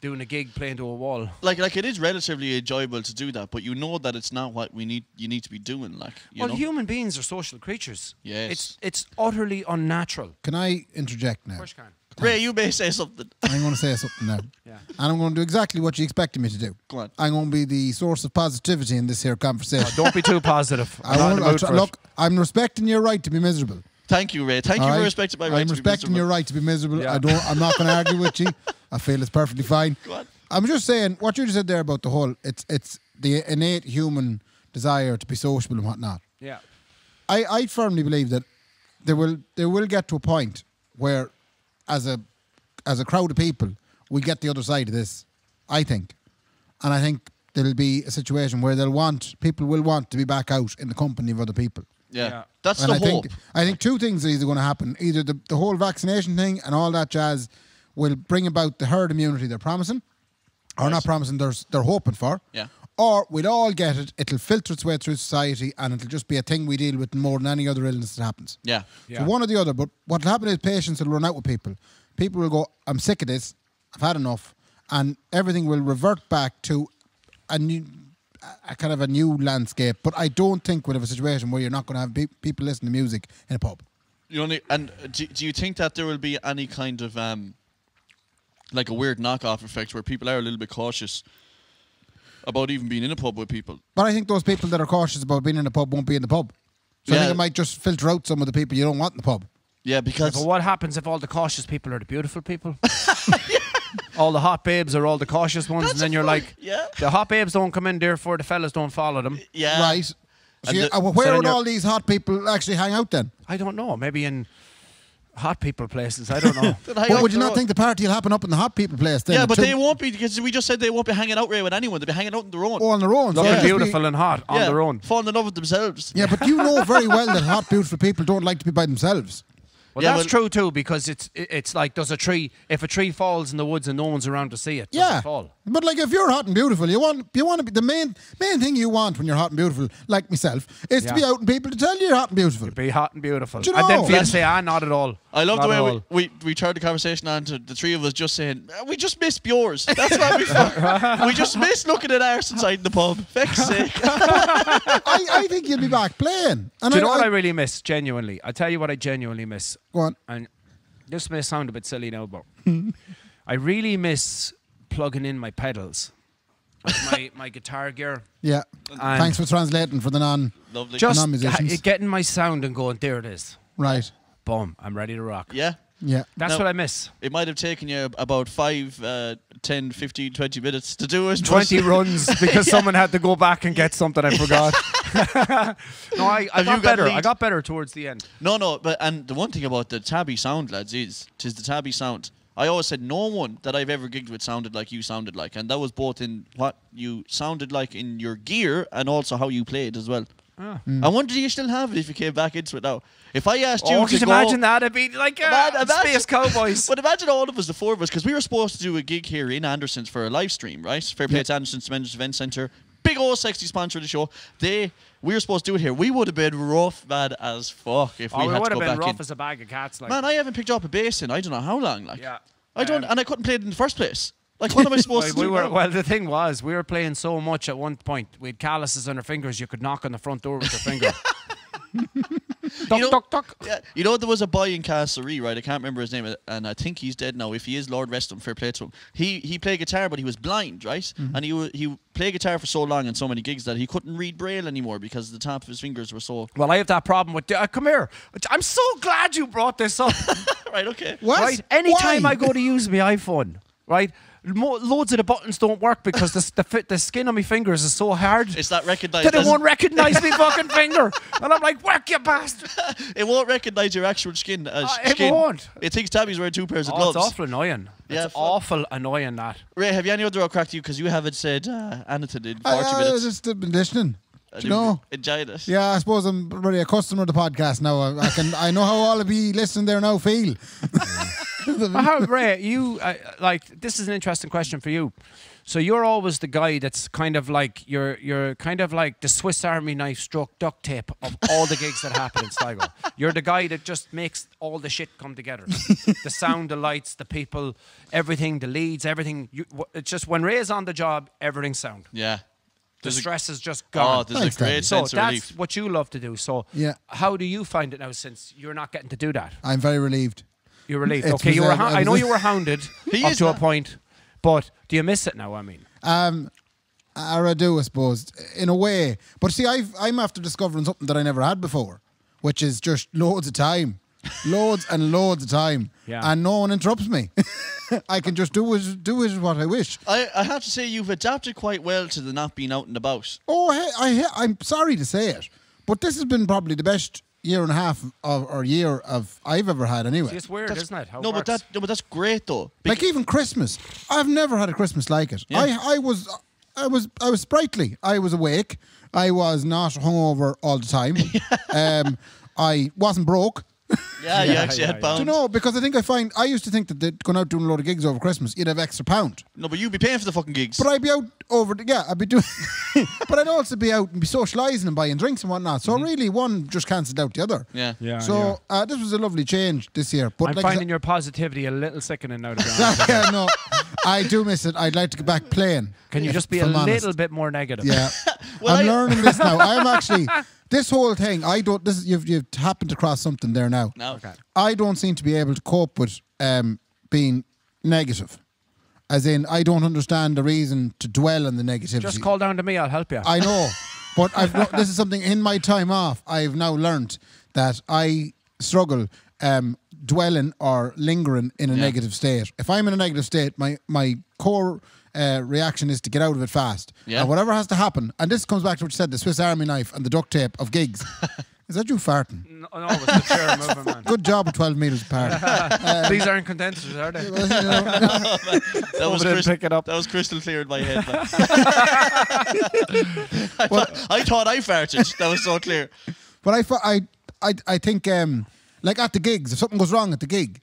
doing a gig playing to a wall. like like it is relatively enjoyable to do that, but you know that it's not what we need. You need to be doing. Like you well, know. human beings are social creatures. Yes. It's it's utterly unnatural. Can I interject now? Of course you can. Ray, you may say something. I'm going to say something now. Yeah. And I'm going to do exactly what you expected me to do. Go on. I'm going to be the source of positivity in this here conversation. Don't be too positive. I I'm not won't, the mood for it. look, I'm respecting your right to be miserable. Thank you, Ray. Thank all you for respecting my right. I'm to be respecting your right to be miserable. Yeah. I don't. I'm not going to argue with you. I feel it's perfectly fine. Go on. I'm just saying what you just said there about the whole. It's it's the innate human desire to be sociable and whatnot. Yeah. I, I firmly believe that there will there will get to a point where, as a as a crowd of people, we get the other side of this. I think, and I think there'll be a situation where they'll want people will want to be back out in the company of other people. Yeah. Yeah. That's and the I hope. think I think two things are either going to happen: either the, the whole vaccination thing and all that jazz will bring about the herd immunity they're promising, or Right. not promising. They're they're hoping for. Yeah. Or we'll all get it. It'll filter its way through society, and it'll just be a thing we deal with more than any other illness that happens. yeah. Yeah. So one or the other. But what'll happen is patience will run out with people. People will go, "I'm sick of this. I've had enough," and everything will revert back to a new, a kind of a new landscape. But I don't think we'll have a situation where you're not going to have pe- people listen to music in a pub. You only and do, do you think that there will be any kind of um like a weird knockoff effect where people are a little bit cautious about even being in a pub with people? But I think those people that are cautious about being in a pub won't be in the pub. So I think it might just filter out some of the people you don't want in the pub. Yeah, because But what happens if all the cautious people are the beautiful people? all the hot babes are all the cautious ones, That's and then you're fun- like, yeah. the hot babes don't come in, therefore the fellas don't follow them. yeah, Right. So you- the- uh, where so would all these hot people actually hang out then? I don't know. Maybe in hot people places. I don't know. Then hang But out would you not own- think the party will happen up in the hot people place then? Yeah, but they won't be because we just said they won't be hanging out Ray with anyone. They'll be hanging out on their own. all on their own. so Looking it'll be- beautiful and hot on yeah, their own. falling in love with themselves. Yeah, but you know very well that hot, beautiful people don't like to be by themselves. Well, Yeah, that's well- true too because it's it's like does a tree if a tree falls in the woods and no one's around to see it, does Yeah, it fall? but like if you're hot and beautiful, you want you want to be the main main thing you want when you're hot and beautiful, like myself, is to be out and people to tell you you're hot and beautiful. Be hot and beautiful, Do you and then know- for you to say, "Ah, not at all." I love Not the way we, we, we turned the conversation on to the three of us just saying, "Uh, we just miss yours. That's why we fuck. We just miss looking at ours inside the pub. Feck's sake. I, I think you'll be back playing. And Do you know what I really miss? Genuinely, I tell you what I genuinely miss. Go on. And this may sound a bit silly now, but I really miss plugging in my pedals, my my guitar gear. Yeah. And Thanks for translating for the non. Lovely. just non-musicians. ha- getting my sound and going. There it is. Right. Boom! I'm ready to rock. yeah. Yeah. That's No. what I miss. It might have taken you about 5, uh, 10, 15, 20 minutes to do it. but- 20 runs because someone had to go back and get something I forgot. no, I, I Have you got got better. I lead? got better towards the end. No, no, but and the one thing about the tabby sound, lads, is tis the tabby sound. I always said no one that I've ever gigged with sounded like you sounded like, and that was both in what you sounded like in your gear and also how you played as well. Mm. I wonder do you still have it if you came back into it now. If I asked you Oh, to just go, imagine that. It'd be like uh, imagine- Space Cowboys. But imagine all of us, the four of us, because we were supposed to do a gig here in Anderson's for a live stream, right? Fair play to Anderson's Tremendous Event Centre. Big old sexy sponsor of the show. They we were supposed to do it here. We would have been rough bad as fuck if oh, we we had would have been rough in. as a bag of cats. Like, Man, I haven't picked up a bass in I don't know how long. Like, Yeah. I don't, Um, and I couldn't play it in the first place. Like, what am I supposed Well, to we do? were, now? well, the thing was, we were playing so much at one point. We had calluses on our fingers. You could knock on the front door with your finger. duck, know- duck, duck. Yeah, you know there was a boy in Castlereagh, right? I can't remember his name, and I think he's dead now. If he is, Lord rest him. Fair play to him. He he played guitar, but he was blind, right? Mm-hmm. And he he played guitar for so long and so many gigs that he couldn't read braille anymore because the top of his fingers were so. Well, I have that problem with. Uh, come here. I'm so glad you brought this up. right. Okay. What? right? Anytime Why? I go to use my iPhone, right? Mo- loads of the buttons don't work because the, the, fit, the skin on my fingers is so hard It's not recognised. that it as- won't recognize me fucking finger. And I'm like, work, you bastard. it won't recognise your actual skin as Uh, it skin. won't. It thinks Tabby's wearing two pairs of Oh, gloves. it's awful annoying. Yeah, it's fuck. awful annoying that. Ray, have you any other crack to you? Because you haven't said uh, anything in 40 I, I minutes. just uh, been listening. And Do you know? Enjoyed it. Yeah, I suppose I'm really a customer of the podcast now. I, I can. I know how all of you listening there now feel. But how, Ray, you uh, like this is an interesting question for you. So you're always the guy that's kind of like you're you're kind of like the Swiss Army knife stroke duct tape of all the gigs that happen in Sligo. You're the guy that just makes all the shit come together. the sound, the lights, the people, everything, the leads, everything. You, it's just when Ray's on the job, everything's sound. Yeah. The There's a- stress is just gone. Oh, gone. there's Thanks, a great Daddy. so sense of relief. that's relief. what you love to do. So Yeah. how do you find it now since you're not getting to do that? I'm very relieved. You're relieved. It okay, was you were. a- hou- I know you were hounded He up is to a point, but do you miss it now? I mean, Um, I do, I suppose, in a way. But see, I've, I'm after discovering something that I never had before, which is just loads of time, loads and loads of time, Yeah. and no one interrupts me. I can just do it, do it what I wish. I, I have to say you've adapted quite well to the not being out and about. Oh, hey, I, I'm sorry to say it, but this has been probably the best year and a half of, or year of I've ever had anyway. See, it's weird, That's- isn't it? How it no, but that no, but that's great though. like even Christmas, I've never had a Christmas like it. Yeah. I, I was, I was, I was sprightly. I was awake. I was not hungover all the time. um, I wasn't broke. yeah, you Yeah, actually yeah, had yeah. bound. Do you know? Because I think I find I used to think that they'd going out doing a load of gigs over Christmas, you'd have extra pound. No, but you'd be paying for the fucking gigs. But I'd be out over the yeah, I'd be doing but I'd also be out and be socialising and buying drinks and whatnot. So really one just cancelled out the other. Mm-hmm. yeah. Yeah, So Uh, this was a lovely change this year. But I'm like finding said- your positivity a little sickening now. To be honest. yeah, no, I do miss it. I'd like to get back playing. Can you just be if a I'm honest. little bit more negative? Yeah, Well, I'm I- learning this now. I'm actually this whole thing. I don't. This is you've you've happened across something there now. No. Okay. I don't seem to be able to cope with um, being negative. As in, I don't understand the reason to dwell on the negativity. Just call down to me. I'll help you. I know, but I've no, this is something in my time off. I've now learnt that I struggle um, dwelling or lingering in a Yeah. negative state. If I'm in a negative state, my my core uh, reaction is to get out of it fast. Yeah. And whatever has to happen, and this comes back to what you said: the Swiss Army knife and the duct tape of gigs. is that you farting? no, no, it was the chair moving, man. Good job with twelve meters apart. These aren't condensers, are they? Well, you know, That was crystal, pick it up. That was crystal clear in my head. man. I, thought, I thought I farted. That was so clear. But I, fi- I, I, I think um, like at the gigs, if something goes wrong at the gig,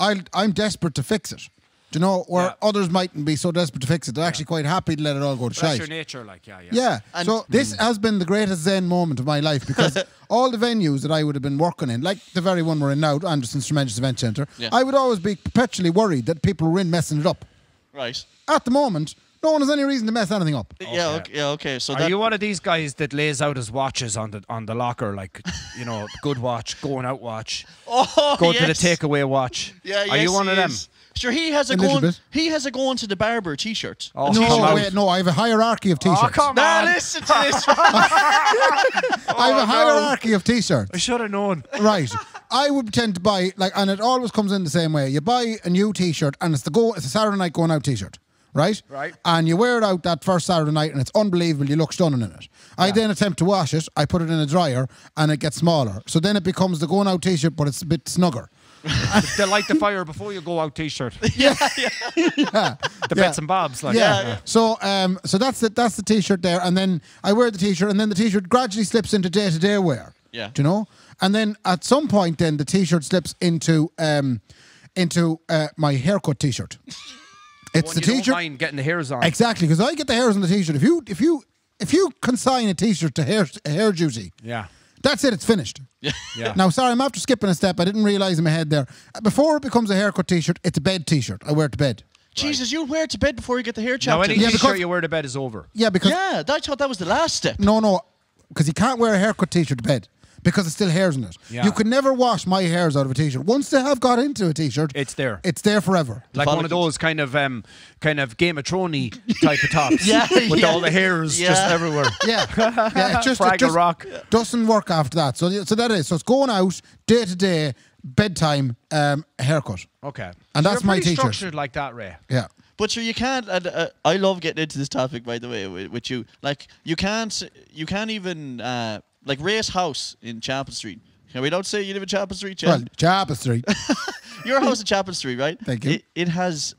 I'll, I'm desperate to fix it. Do you know, where Yeah. others mightn't be so desperate to fix it. They're actually quite happy to let it all go to shit. That's your nature, like yeah, yeah. Yeah. And- so this mm. has been the greatest Zen moment of my life because all the venues that I would have been working in, like the very one we're in now, Anderson's Tremendous Event Centre, Yeah. I would always be perpetually worried that people were in messing it up. Right. At the moment, no one has any reason to mess anything up. Yeah. Okay. Yeah. Okay. So Are that you one of these guys that lays out his watches on the on the locker, like you know, good watch, going out watch, oh, go to the takeaway watch? Yeah. Are yes, you one of them? is. Sure. He has a A little going. bit. He has a going to the barber T-shirt. Oh, no, wait, no, I have a hierarchy of t-shirts. Oh, come Now on! listen to this. Oh, I have a Oh, no. hierarchy of t-shirts. I should have known. right. I would tend to buy like, and it always comes in the same way. You buy a new T-shirt, and it's the go. It's a Saturday night going out T-shirt, right? Right. And you wear it out that first Saturday night, and it's unbelievable. You look stunning in it. I then attempt to wash it. I put it in a dryer, and it gets smaller. So then it becomes the going out T-shirt, but it's a bit snugger. the light the fire before you go out T-shirt. Yeah. The Yeah. bits and bobs, like yeah. yeah. So um so that's the that's the t-shirt there and then I wear the t-shirt and then the t-shirt gradually slips into day-to-day wear. Yeah. Do you know? And then at some point then the t-shirt slips into um into uh, my haircut t-shirt. It's One the you don't t-shirt mind getting the hairs on. Exactly, because I get the hairs on the t-shirt. If you if you if you consign a t-shirt to hair hair duty, Yeah. that's it, it's finished. Yeah. Yeah. Now, sorry, I'm after skipping a step. I didn't realize in my head there. Uh, before it becomes a haircut t-shirt, it's a bed t-shirt. I wear it to bed. Jesus, you wear it to bed before you get the hair Now chopped. any in. Yeah, T-shirt because- you wear to bed is over. Yeah, because yeah, I thought that was the last step. No, no, because you can't wear a haircut t-shirt to bed because it's still hairs in it. Yeah. You can never wash my hairs out of a t-shirt. Once they have got into a t-shirt, It's there. It's there forever. Like one of those kind of um, kind of Game of Thrones type of tops. Yeah, with yeah. all the hairs just everywhere. Yeah, yeah. It just, it just Rock. doesn't work after that. So, so that is. So it's going out day to day, bedtime um, haircut. Okay. And So that's you're my pretty t-shirt. structured like that, Ray. Yeah. But sure, you can't. And uh, I love getting into this topic, by the way, with, with you. Like, you can't. You can't even uh, like Ray's house in Chapel Street. Can we don't say you live in Chapel Street, Jen? Well, Jabba Street. Your house in Chapel Street, right? Thank you. It, it has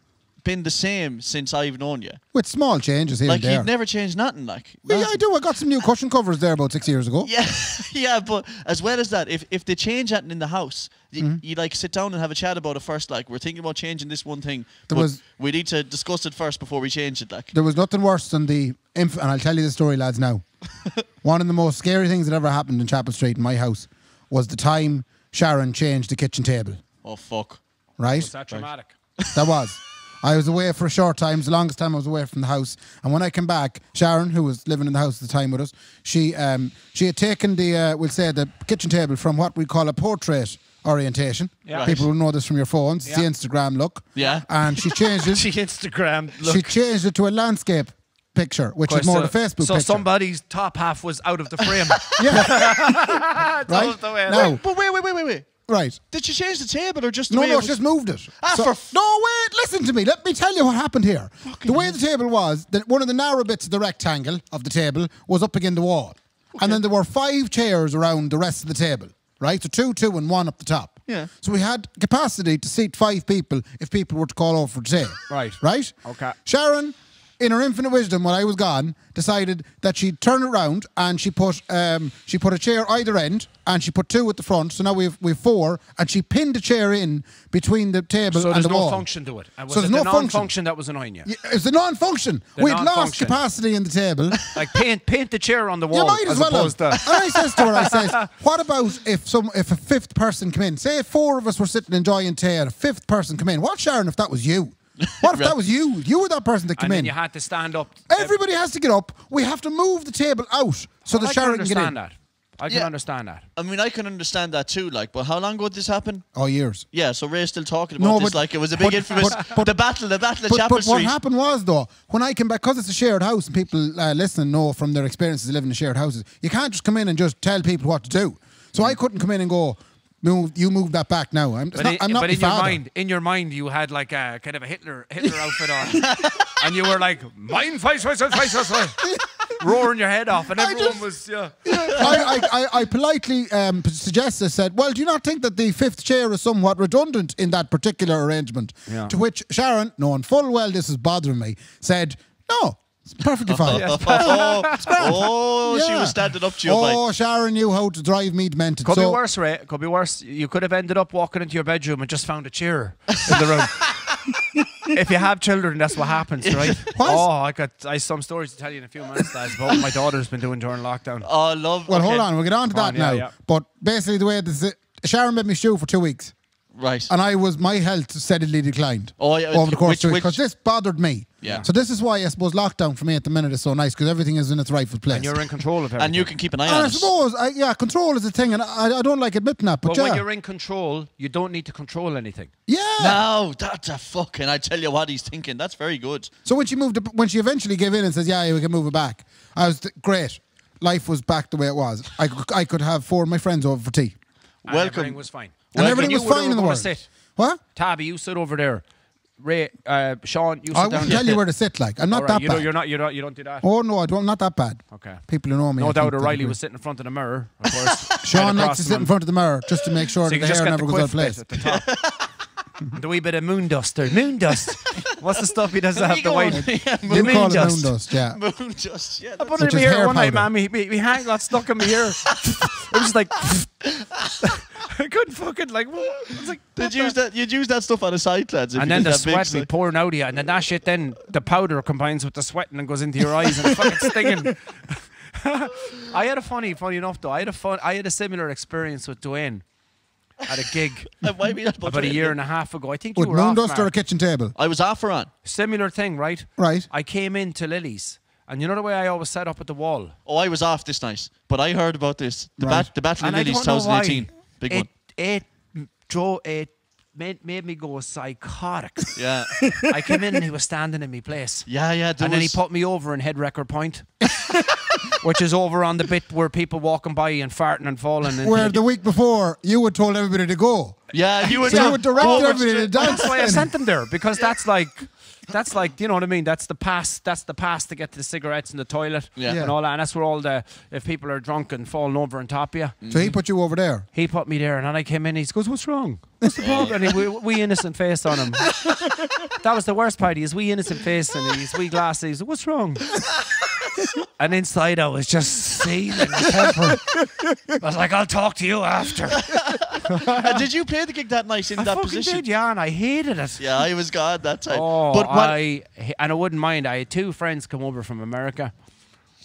been the same since I've known you. With small changes here Like and there. you've never changed nothing. Like yeah, nothing. I do. I got some new cushion covers there about six years ago. Yeah, yeah, but as well as that, if if they change anything in the house, you, Mm-hmm. you like sit down and have a chat about it first. Like we're thinking about changing this one thing, There was- we need to discuss it first before we change it. Like There was nothing worse than the inf- and I'll tell you the story, lads. Now, one of the most scary things that ever happened in Chapel Street in my house was the time Sharon changed the kitchen table. oh fuck, Right, Was that dramatic? that was. I was away for a short time, it's the longest time I was away from the house. And when I came back, Sharon, who was living in the house at the time with us, she um, she had taken the uh, we'll say the kitchen table from what we call a portrait orientation. Yeah. Right. People will know this from your phones. Yeah. It's the Instagram look. Yeah. And she changed it. She Instagram she changed it to a landscape picture, which is more so, the Facebook so picture. somebody's top half was out of the frame. yeah. right? was the way it Now, but wait, wait, wait, wait, wait. right. Did you change the table or just the No, no, was- just moved it. Ah, So- for no, wait, listen to me. Let me tell you what happened here. the way the table was, that one of the narrow bits of the rectangle of the table was up against the wall. And then there were five chairs around the rest of the table, right? So two, two, and one up the top. Yeah. So we had capacity to seat five people if people were to call over for tea. Right. Right? Okay. Sharon, in her infinite wisdom, while I was gone, decided that she'd turn around and she put um, she put a chair either end and she put two at the front. So now we've we've four, and she pinned a chair in between the table so and there's the no wall. function to it. And So it there's the no function. non-function that was annoying you? Yeah, It's a non-function. The We'd lost non-function. capacity in the table. Like paint paint the chair on the wall. You might as, as well have. to. And I says to her, I says, what about if some if a fifth person come in? Say four of us were sitting enjoying tea and a fifth person come in. What, Sharon, if that was you? What if that was you? You were that person that came And then in. you had to stand up. Everybody has to get up. We have to move the table out so Well, that I can Sharon can get in. understand that. I can Yeah. understand that. I mean, I can understand that too. Like, but how long ago did this happen? Oh, years. Yeah, so Ray's still talking about No, this but- like it was a big but- infamous but- but- the battle, the battle of But, Chapel but what happened was though, when I came back, because it's a shared house and people uh, listening know from their experiences living in shared houses, you can't just come in and just tell people what to do. So I couldn't come in and go, move, you move that back now. I'm, But, not, in, I'm not but my in your mind, in your mind, you had like a kind of a Hitler Hitler outfit on, and you were like, "Mine, fight, fight, fight, fight, fight," fight," roaring your head off, and I everyone just- was yeah. I, I, I, I politely um, suggested, said, well, do you not think that the fifth chair is somewhat redundant in that particular arrangement? Yeah. To which Sharon, knowing full well this is bothering me, said, no, It's perfectly fine. Oh oh, oh, oh, she was standing up to you. like, Oh, Sharon knew how to drive me demented. Could so, be worse, Ray. Could be worse. You could have ended up walking into your bedroom and just found a chair in the room. if you have children, that's what happens, right? What? Oh, I got I have some stories to tell you in a few minutes, lads, about what my daughter's been doing during lockdown. oh, love. Well, okay. hold on. We'll get on to Go that on, yeah, now. yeah. But basically, the way this is, Sharon made me stew for two weeks. Right. and I was my health steadily declined. Oh, yeah, over the course which- of because this bothered me. Yeah. So this is why I suppose lockdown for me at the minute is so nice because everything is in its rightful place. And you're in control of everything. and you can keep an eye And on I it. suppose, I, yeah, control is a thing, and I, I don't like admitting that, but, But yeah, when you're in control, you don't need to control anything. yeah. No, that's a fucking. I tell you what he's thinking. That's very good. So when she moved, when she eventually gave in and says, "Yeah, we can move it back," I was th- great. Life was back the way it was. I could, I could have four of my friends over for tea, And Welcome. everything was fine. And everything You was fine in the world. sit. What? Tabby, you sit over there. Ray, uh, Sean, you sit I won't tell you where to sit. Like I'm not right, that you bad. Know, you're not. You're not. You don't do that. oh no, I don't. I'm not that bad. Okay. People who know me. I No think doubt O'Reilly was sitting in front of the mirror, of course. Sean likes to sit in front of the mirror just to make sure So that the hair never goes out of place. Bit the wee bit of moon dust or moon dust. What's the stuff he does There have you the white? Yeah, You The moon dust. moon dust, yeah. Moon just yeah. I put Which it in my ear hair one night, powder. man. Me, me, me hand got stuck in my ear. it was just like I couldn't fucking like. What? It's like Did you use that? You'd use that stuff on a side, lads. and then the sweat be pouring out of you, and then that shit, then the powder combines with the sweating and goes into your eyes and it's fucking stinging. I had a funny, funny enough though. I had a fun, I had a similar experience with Dwayne at a gig why be that about a year and a half ago. I think you With were moon off, dust or a Mark. kitchen table. I was off her on. Similar thing, right? Right. I came into Lily's, and you know the way I always set up at the wall. Oh, I was off this night, but I heard about this. The, Right. bat, the Battle of and I Lilies don't know why 2018. Big it, one. It drove it made, made me go psychotic. Yeah. I came in and he was standing in my place. Yeah, yeah. There and then he was- put me over in head record point, which is over on the bit where people walking by and farting and falling. And Where the week before you had told everybody to go. Yeah, you would. So you would direct everybody to straight- uh, dance. that's why I sent them there because that's like. That's like you know what I mean. That's the pass. That's the pass to get to the cigarettes in the toilet Yeah. Yeah. and all that. And that's where all the if people are drunk and falling over on top of you. So he put you over there. He put me there, and then I came in. He goes, "What's wrong? What's the problem?" And he, we, we innocent face on him. that was the worst part. His wee innocent face and he's wee glasses. What's wrong? and inside I was just seething with temper. I was like, "I'll talk to you after." And did you play the gig that night in I that fucking position? did, yeah, and I hated it. Yeah, I was gone that time. Oh, but I and I wouldn't mind. I had two friends come over from America,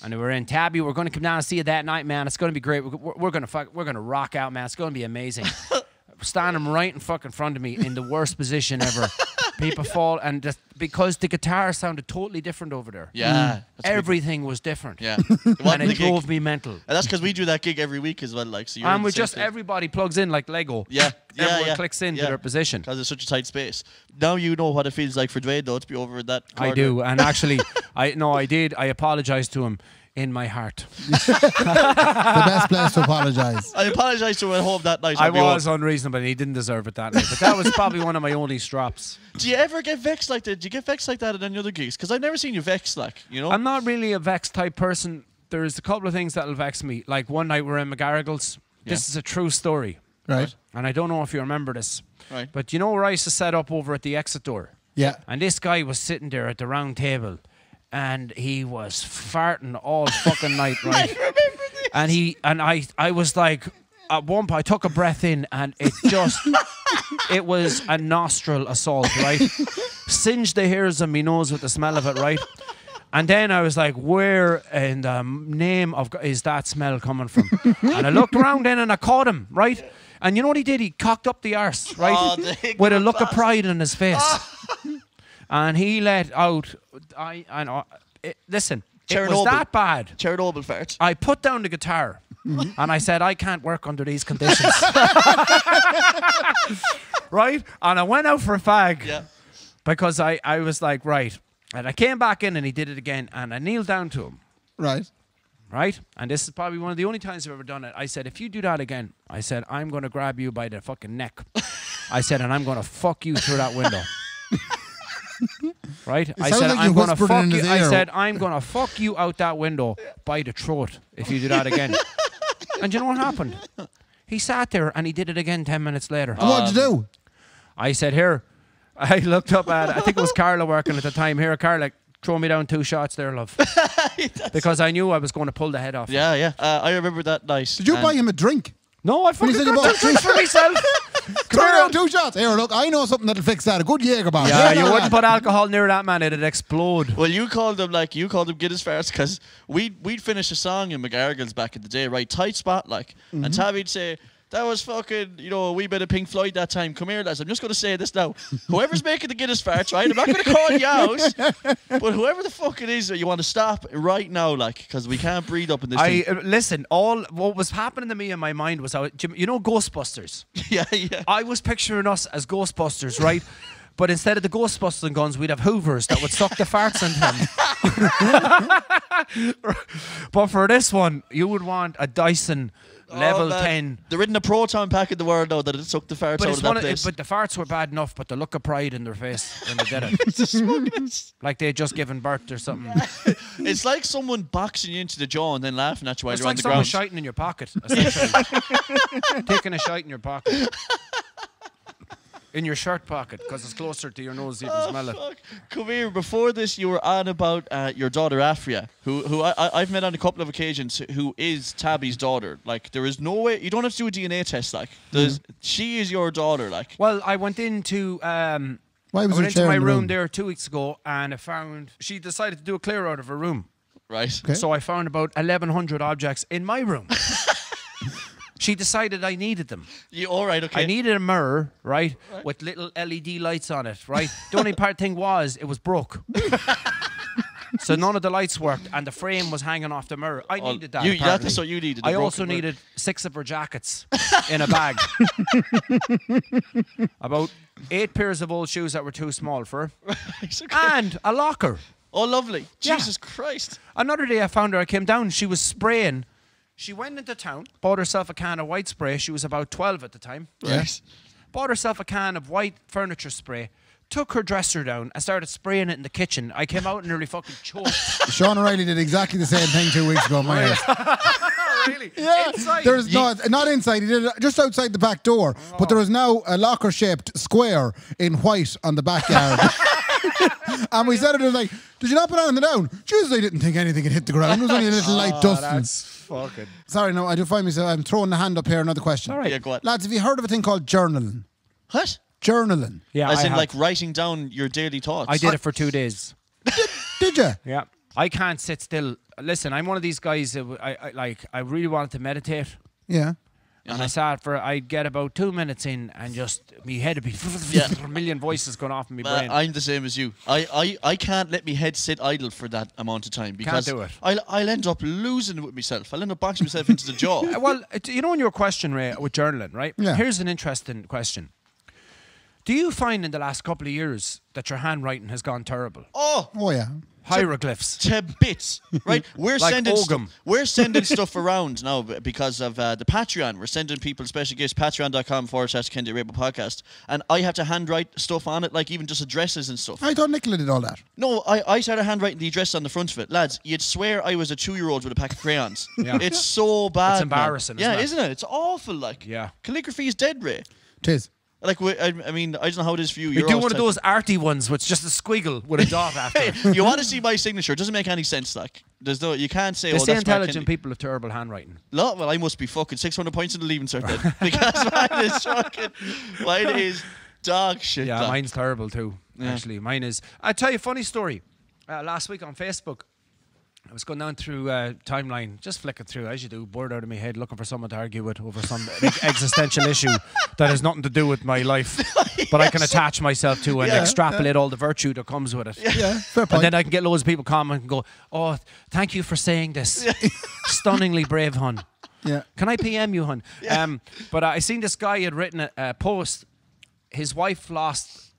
and they were in Tabby. We're going to come down and see you that night, man. It's going to be great. We're, we're, we're going to fuck. We're going to rock out, man. It's going to be amazing. Standing right in fucking front of me in the worst position ever. People fall, and just because the guitar sounded totally different over there. yeah, mm. that's a big- everything was different. Yeah, It and wasn't it the gig. drove me mental. And that's because we do that gig every week as well. Like, so you're in And the we same just place. everybody plugs in like Lego. Yeah, yeah, everyone yeah. clicks into yeah. their position. because it's such a tight space. Now you know what it feels like for Dwayne though to be over in that. I do, and actually, I no, I did. I apologized to him in my heart. The best place to apologise. I apologise to him at home that night. I was own. unreasonable, and he didn't deserve it that night. But that was probably one of my only strops. Do you ever get vexed like that? Do you get vexed like that at any other gigs? Because I've never seen you vexed like you know. I'm not really a vexed type person. There's a couple of things that'll vex me. Like one night we're in McGarrigles. This is a true story, Right? and I don't know if you remember this. Right. But you know where I used to set up over at the exit door? Yeah. And this guy was sitting there at the round table and he was farting all fucking night, right? And he and I I was like at one point I took a breath in and it just it was a nostril assault, right? Singed the hairs on my nose with the smell of it, right? And then I was like, where in the name of God is that smell coming from? and I looked around then and I caught him, right? And you know what he did? He cocked up the arse, right? Oh, With a look of pride in his face. and he let out, I, and I know, it, listen, it was that bad. Chernobyl fart. I put down the guitar and I said, I can't work under these conditions. right? And I went out for a fag Yeah. because I, I was like, right. And I came back in and he did it again. And I kneeled down to him, Right. right? And this is probably one of the only times I've ever done it. I said, if you do that again, I said, I'm going to grab you by the fucking neck. I said, and I'm going to fuck you through that window. Right? I said, like I'm going to fuck you. I said, I'm going to fuck you out that window by the throat if you do that again. and you know what happened? He sat there and he did it again 10 minutes later. And what'd you do? I said, here. I looked up at, I think it was Carla working at the time. Here, Carla, throw me down two shots there, love. because I knew I was going to pull the head off. Yeah, yeah. Uh, I remember that night. Did you buy him a drink? No, I When he fucking said you got bought two drinks for myself. Turn around two shots. Here, look, I know something that'll fix that. A good Jägerbomb. Yeah, you wouldn't put alcohol near that man; it'd explode. Well, you called them like you called them Guinness farts because we'd we'd finish a song in McGarrigles back in the day, right? Tight spot, like, Mm-hmm. and Tabby'd say. That was fucking, you know, a wee bit of Pink Floyd that time. Come here, lads. I'm just going to say this now. Whoever's making the Guinness farts, right? I'm not going to call you out, but whoever the fuck it is, that you want to stop right now, like, because we can't breathe up in this I uh, listen. All what was happening to me in my mind was, I, you know, Ghostbusters. yeah, yeah. I was picturing us as Ghostbusters, right? But instead of the Ghostbusting guns, we'd have Hoovers that would suck the farts in them. but for this one, you would want a Dyson level Oh, man. 10. There isn't a proton pack in the world now that it took the farts But, out of that one of, place. but the farts were bad enough, but the look of pride in their face when they did it. like they had just given birth or something. it's like someone boxing you into the jaw and then laughing at you while It's you're on like the someone ground. shiting in your pocket, essentially. Taking a shite in your pocket. In your shirt pocket, because it's closer to your nose, you can Oh, smell it. fuck. Come here. Before this, you were on about uh, your daughter Afria, who who I, I- I've met on a couple of occasions, who is Tabby's daughter. Like there is no way you don't have to do a DNA test. Like there's, she is your daughter. Like Well, I went into um, Why was I went into my room, room? there two weeks ago, and I found she decided to do a clear out of her room. right. Okay. So I found about eleven hundred objects in my room. she decided I needed them. You all right? Okay. I needed a mirror, right, with little LED lights on it, right. the only part thing was it was broke. So none of the lights worked, and the frame was hanging off the mirror. I Oh, needed that. you- that's what you needed, I also mirror. needed six of her jackets in a bag. About eight pairs of old shoes that were too small for her, okay. and a locker. oh, lovely. Yeah. Jesus Christ. Another day I found her, I came down, she was spraying. She went into town, bought herself a can of white spray. She was about 12 at the time. Right. Bought herself a can of white furniture spray, took her dresser down, and started spraying it in the kitchen. I came out and nearly fucking choked. Sean O'Reilly did exactly the same thing two weeks ago at my house. really? Yeah, Inside. there's no, not inside. He did it just outside the back door. But there oh. is now a locker-shaped square in white on the backyard. and we said it, it was like, did you not put on the down? Jesus, I didn't think anything had hit the ground. It was only a little oh, light dusting. fucking. Sorry, no, I do find myself, I'm throwing the hand up here. Another question. All right. Yeah, go on. Lads, have you heard of a thing called journaling? What? Journaling. Yeah, As I in, have. like writing down your daily thoughts. I did it for two days. Did you? Yeah. I can't sit still. Listen, I'm one of these guys that w- I, I like. I really wanted to meditate, Yeah. And I sat for. I'd get about two minutes in, and just me head would be Yeah. a million voices going off in my Uh, brain. I'm the same as you. I, I, I can't let my head sit idle for that amount of time because do it. I'll, I'll end up losing it with myself. I'll end up boxing myself into the jaw. Uh, well, you know, in your question, Ray, with journaling, right? Yeah. Here's an interesting question. Do you find in the last couple of years that your handwriting has gone terrible? Oh, Oh, yeah. Hieroglyphs. to bits, right? We're Like sending Ogham. stuff. We're sending stuff around now because of uh, the Patreon. We're sending people special gifts. Patreon.com forward slash Kendy Raybo Podcast, and I have to handwrite stuff on it, like even just addresses and stuff. I thought Nicola did all that. No, I, I started handwriting the address on the front of it. Lads, you'd swear I was a two year old with a pack of crayons. Yeah. It's so bad. It's embarrassing, Yeah, isn't isn't it? It's awful. Like, Yeah. calligraphy is dead, Ray. Tis. Like, I, I mean, I don't know how it is for you. You're do one of those arty ones with just a squiggle with a dot after. you want to see my signature? It doesn't make any sense. Like, there's no, you can't say. They oh, say intelligent people have terrible handwriting. No, well, I must be fucking 600 points in the leaving cert then. because mine is fucking, mine is dog shit. Yeah, mine's terrible too. Yeah. Actually, mine is. I tell you a funny story. Uh, last week on Facebook, I was going down through uh, timeline, just flicking through as you do, bored out of my head, looking for someone to argue with over some existential issue that has nothing to do with my life, but I can attach myself to and Yeah, extrapolate all the virtue that comes with it. Yeah, fair point. And then I can get loads of people comment and go, "Oh, thank you for saying this, stunningly brave, hun." yeah. Can I PM you, hun? Um, but I seen this guy had written a, a post. His wife lost,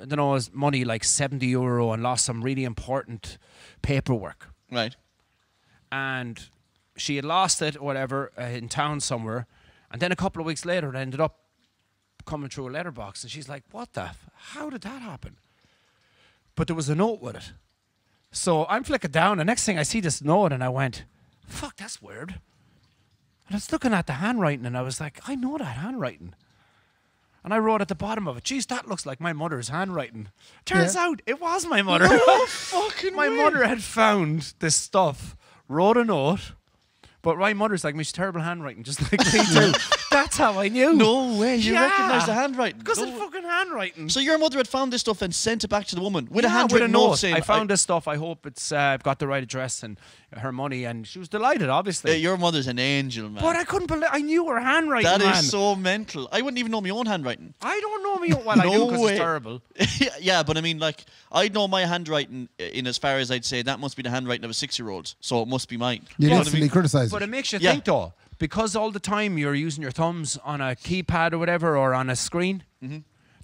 I don't know, his money like seventy euro and lost some really important paperwork, Right. and she had lost it or whatever uh, in town somewhere, and then a couple of weeks later, it ended up coming through a letterbox, and she's like, "What the? F- how did that happen?" But there was a note with it. So I'm flicking down, and next thing I see this note, and I went, "Fuck, that's weird." And I was looking at the handwriting, and I was like, "I know that handwriting." And I wrote at the bottom of it, geez, that looks like my mother's handwriting. Turns Yeah. out it was my mother. No, fucking my way. mother had found this stuff, wrote a note, but my mother's like, Miss terrible handwriting, just like me too. That's how I knew. No way. You Yeah. recognise the handwriting. Because No of fucking handwriting. So your mother had found this stuff and sent it back to the woman with a Yeah, handwritten with a note, note. saying, I found this stuff. I hope it's uh, got the right address and her money. And she was delighted, obviously. Uh, your mother's an angel, man. but I couldn't believe I knew her handwriting. That is man. so mental. I wouldn't even know my own handwriting. I don't know me well. I do No because way. it's terrible. yeah, yeah, but I mean, like, I know my handwriting in as far as I'd say that must be the handwriting of a six-year-old, so it must be mine. You'd know what I mean? criticise But it. it makes you Yeah. think though, because all the time you're using your thumbs on a keypad or whatever or on a screen, Mm-hmm.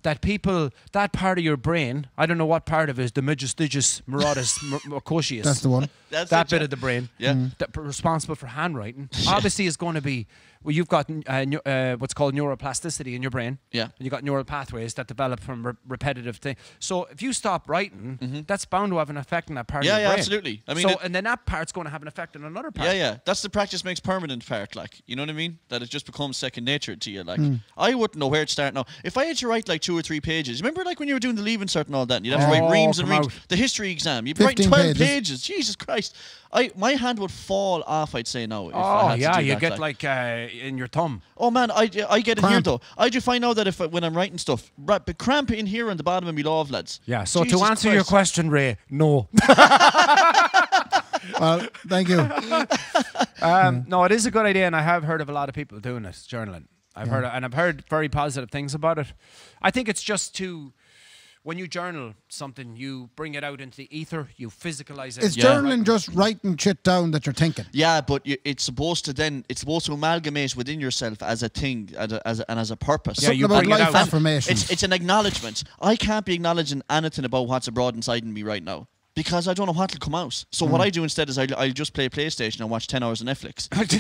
that people, that part of your brain, I don't know what part of it is, the megastigus muratus mercosius. That's the one. That's that bit yeah. of the brain Yeah. Mm. that p- responsible for handwriting obviously is going to be well you've got uh, uh, what's called neuroplasticity in your brain Yeah. and you've got neural pathways that develop from re- repetitive things so if you stop writing that's bound to have an effect on that part. Yeah, of your yeah, brain absolutely. I mean, so it- and then that part's going to have an effect on another part Yeah, yeah. That's the practice makes permanent part, like. You know what I mean? That it just becomes second nature to you. Like, Hmm. I wouldn't know where to start now. If I had to write like two or three pages, remember like when you were doing the leaving cert and all that, and you'd have to Oh, write reams and reams. out. The history exam, you'd write 15 12 pages. pages. Jesus Christ. I My hand would fall off, I'd say no. If I Oh had to yeah, do you that, get like, uh, in your thumb. Oh man, I, I get it here though. I do find out that if when I'm writing stuff, right, but cramp in here on the bottom of my love, lads. Yeah. So Jesus to answer your question, Ray, no. Well, thank you. Um, no, it is a good idea, and I have heard of a lot of people doing it, journaling. I've heard, and I've heard very positive things about it. I think it's just to, when you journal something, you bring it out into the ether, you physicalize it. Is Yeah. journaling just writing shit down that you're thinking? Yeah, but you, it's supposed to then it's supposed to amalgamate within yourself as a thing, as a, as a, and as a purpose. Yeah, Something you about bring it life out. affirmations. It's it's an acknowledgement. I can't be acknowledging anything about what's abroad inside in me right now because I don't know what will come out. So Hmm. what I do instead is I I'll just play PlayStation and watch ten hours of Netflix. And- do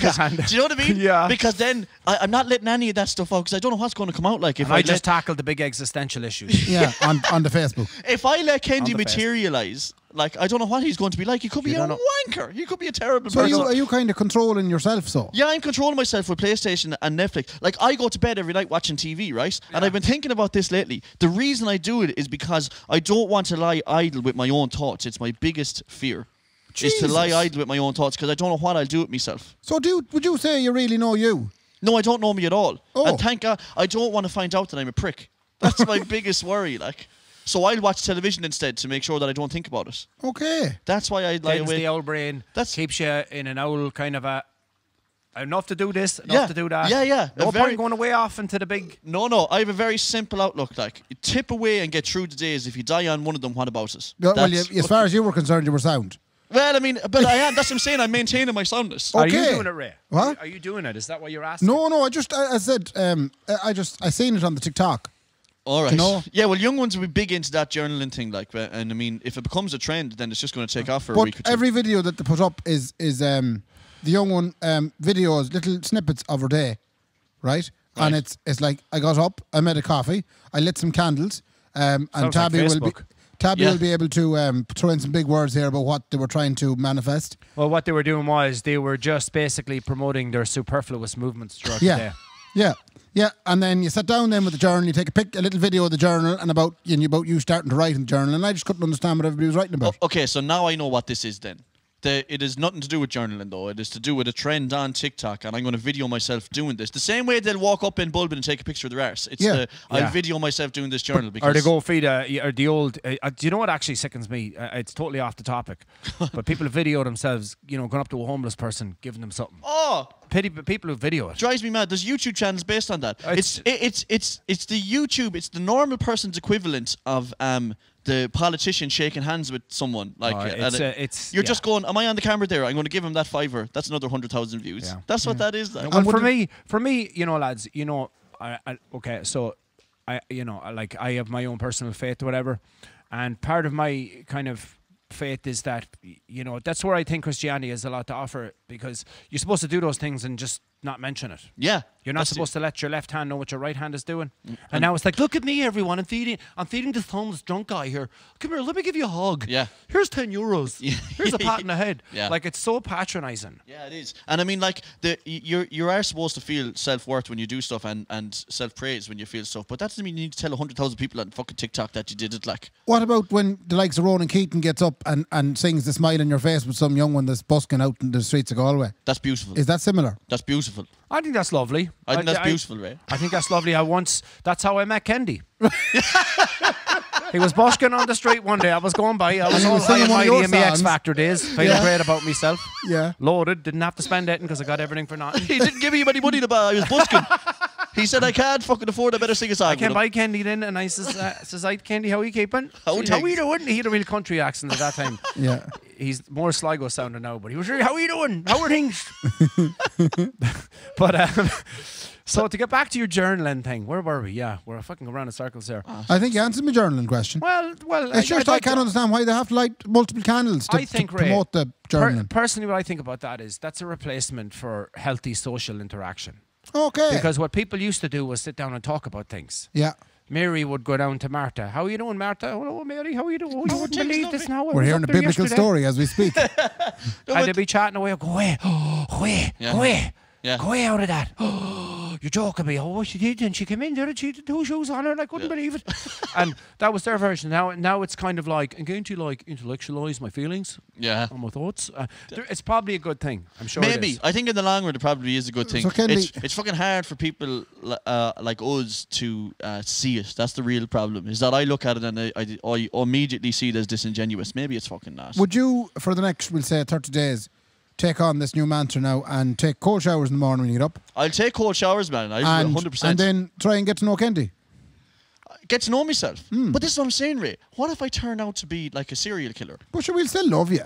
you know what I mean? Yeah. Because then I, I'm not letting any of that stuff out because I don't know what's going to come out like if And I, I let, just tackled the big existential issues. yeah, on, on the Facebook. if I let Kendy On the materialize. Like I don't know what he's going to be like. He could be You a don't know. wanker. He could be a terrible So are person. you, are you kind of controlling yourself, so? Yeah, I'm controlling myself with PlayStation and Netflix. Like I go to bed every night watching TV, right? And I've been thinking about this lately. The reason I do it is because I don't want to lie idle with my own thoughts. It's my biggest fear. Is to lie idle with my own thoughts because I don't know what I'll do with myself. So do you, would you say you really know you? No, I don't know me at all. Oh. And thank God I don't want to find out that I'm a prick. That's my biggest worry, like. So I'll watch television instead to make sure that I don't think about it. Okay. That's why I lie Cleans awake. the old brain. That's- keeps you in an owl kind of a. Enough to do this, enough Yeah. to do that. Yeah, yeah. No A very- point going away off into the big. No, no, I have a very simple outlook. Like, you tip away and get through the days. If you die on one of them, what about it? No, well, you, That's- as far as you were concerned, you were sound. Well, I mean, but I am. That's what I'm saying. I'm maintaining my soundness. Are you Okay. doing it, Ray? What? Are you doing it? Is that what you're asking? No, no, I just, I, I said, um, I I just, I seen it on the TikTok. All right. you know? Yeah, well, young ones will be big into that journaling thing. Like, and I mean, if it becomes a trend, then it's just going to take off for a week or But two. every video that they put up is, is um, the young one um, videos, little snippets of her day, right? And it's it's like I got up, I made a coffee, I lit some candles, um, and Sounds like Tabby will be Tabby Yeah. will be able to um, throw in some big words here about what they were trying to manifest. Well, what they were doing was they were just basically promoting their superfluous movements throughout the Yeah, day. yeah, yeah. And then you sit down then with the journal, you take a pic, a little video of the journal, and about you know, about you starting to write in the journal. And I just couldn't understand what everybody was writing about. O- okay, so now I know what this is then. The, it is nothing to do with journaling though. It is to do with a trend on TikTok, and I'm going to video myself doing this. The same way they'll walk up in Bulbin and take a picture of their arse. It's Yeah. the I'll Yeah. video myself doing this journal because Or they go feed a, or the old. Uh, uh, do you know what actually sickens me? Uh, it's totally off the topic, but people video themselves, you know, going up to a homeless person, giving them something. Oh, Pity p- people who video it. drives me mad. There's YouTube channels based on that. It's It's- it's it's it's the YouTube. It's the normal person's equivalent of um the politician shaking hands with someone. Like Oh, it's, and uh, it's- you're yeah. just going. Am I on the camera there? I'm going to give him that fiver. That's another hundred thousand views. Yeah. That's what that is. Like. Well, would for me, for me, you know, lads, you know, I, I, okay, so I, you know, like I have my own personal faith, or whatever, and part of my kind of faith is that, you know, that's where I think Christianity has a lot to offer because you're supposed to do those things and just not mention it. Yeah, You're not That's the- supposed to let your left hand know what your right hand is doing. And now it's like, look at me, everyone. I'm feeding. I'm feeding this homeless drunk guy here. Come here. Let me give you a hug. Yeah. Here's ten euros. Yeah. Here's a pat in the head. Yeah. Like it's so patronizing. Yeah, it is. And I mean, like the you're you are supposed to feel self worth when you do stuff and and self praise when you feel stuff. But that doesn't mean you need to tell hundred thousand people on fucking TikTok that you did it. Like, What about when the likes of Ronan Keating gets up and, and sings the smile in your face with some young one that's busking out in the streets of Galway? that's beautiful. Is that similar? that's beautiful. I think that's lovely. I think that's beautiful, Ray. I think that's lovely. I once. That's how I met Kendy. he was busking on the street one day. I was going by. I was he all high and mighty in my X. Factor days, feeling Yeah. great about myself. Yeah. Loaded. Didn't have to spend anything because I got everything for nothing. He didn't give me any money to buy. I was busking. he said I can't fucking afford. I better sing a song. I can't buy candy then, and I says, uh, says I, Kendy, how are you keeping? How Says, how are things?" you doing? He had a real country accent at that time. Yeah. He's more Sligo sounding now, but he was really, how are you doing? How are things? but um, so to get back to your journaling thing, where were we? Yeah, we're fucking around in circles there. I think you answered my journaling question. Well, well, It's just I, can't understand why they have to light multiple candles to, I think, to Ray, promote the Per- journaling. personally, what I think about that is that's a replacement for healthy social interaction. Okay. Because what people used to do was sit down and talk about things. yeah. Mary would go down to Martha. How are you doing, Martha? Oh, Mary, how are you doing? Oh, you Oh, wouldn't believe this now. I We're hearing a biblical yesterday." story as we speak. And they'd be chatting away. Go away, oh, away, Yeah. go away, Yeah. go away out of that. Oh, you're joking me. Oh, what she did, and she came in there and she had two shoes on her, and I couldn't believe it. and that was their version. Now, now it's kind of like I'm going to like intellectualize my feelings Yeah. and my thoughts. Uh, there- it's probably a good thing. I'm sure. Maybe. is. I think in the long run, it probably is a good thing. So it's, it's fucking hard for people uh, like us to uh, see it. That's the real problem. Is that I look at it and I, I, I immediately see it as disingenuous. Maybe it's fucking not. Would you, for the next, we'll say, 30 days, take on this new mantra now and take cold showers in the morning when you get up? I'll take cold showers, man. I And, 100%. and then try and get to know Kendy. get to know myself. Hmm. But this is what I'm saying, Ray. What if I turn out to be like a serial killer? But sure, we'll still love you.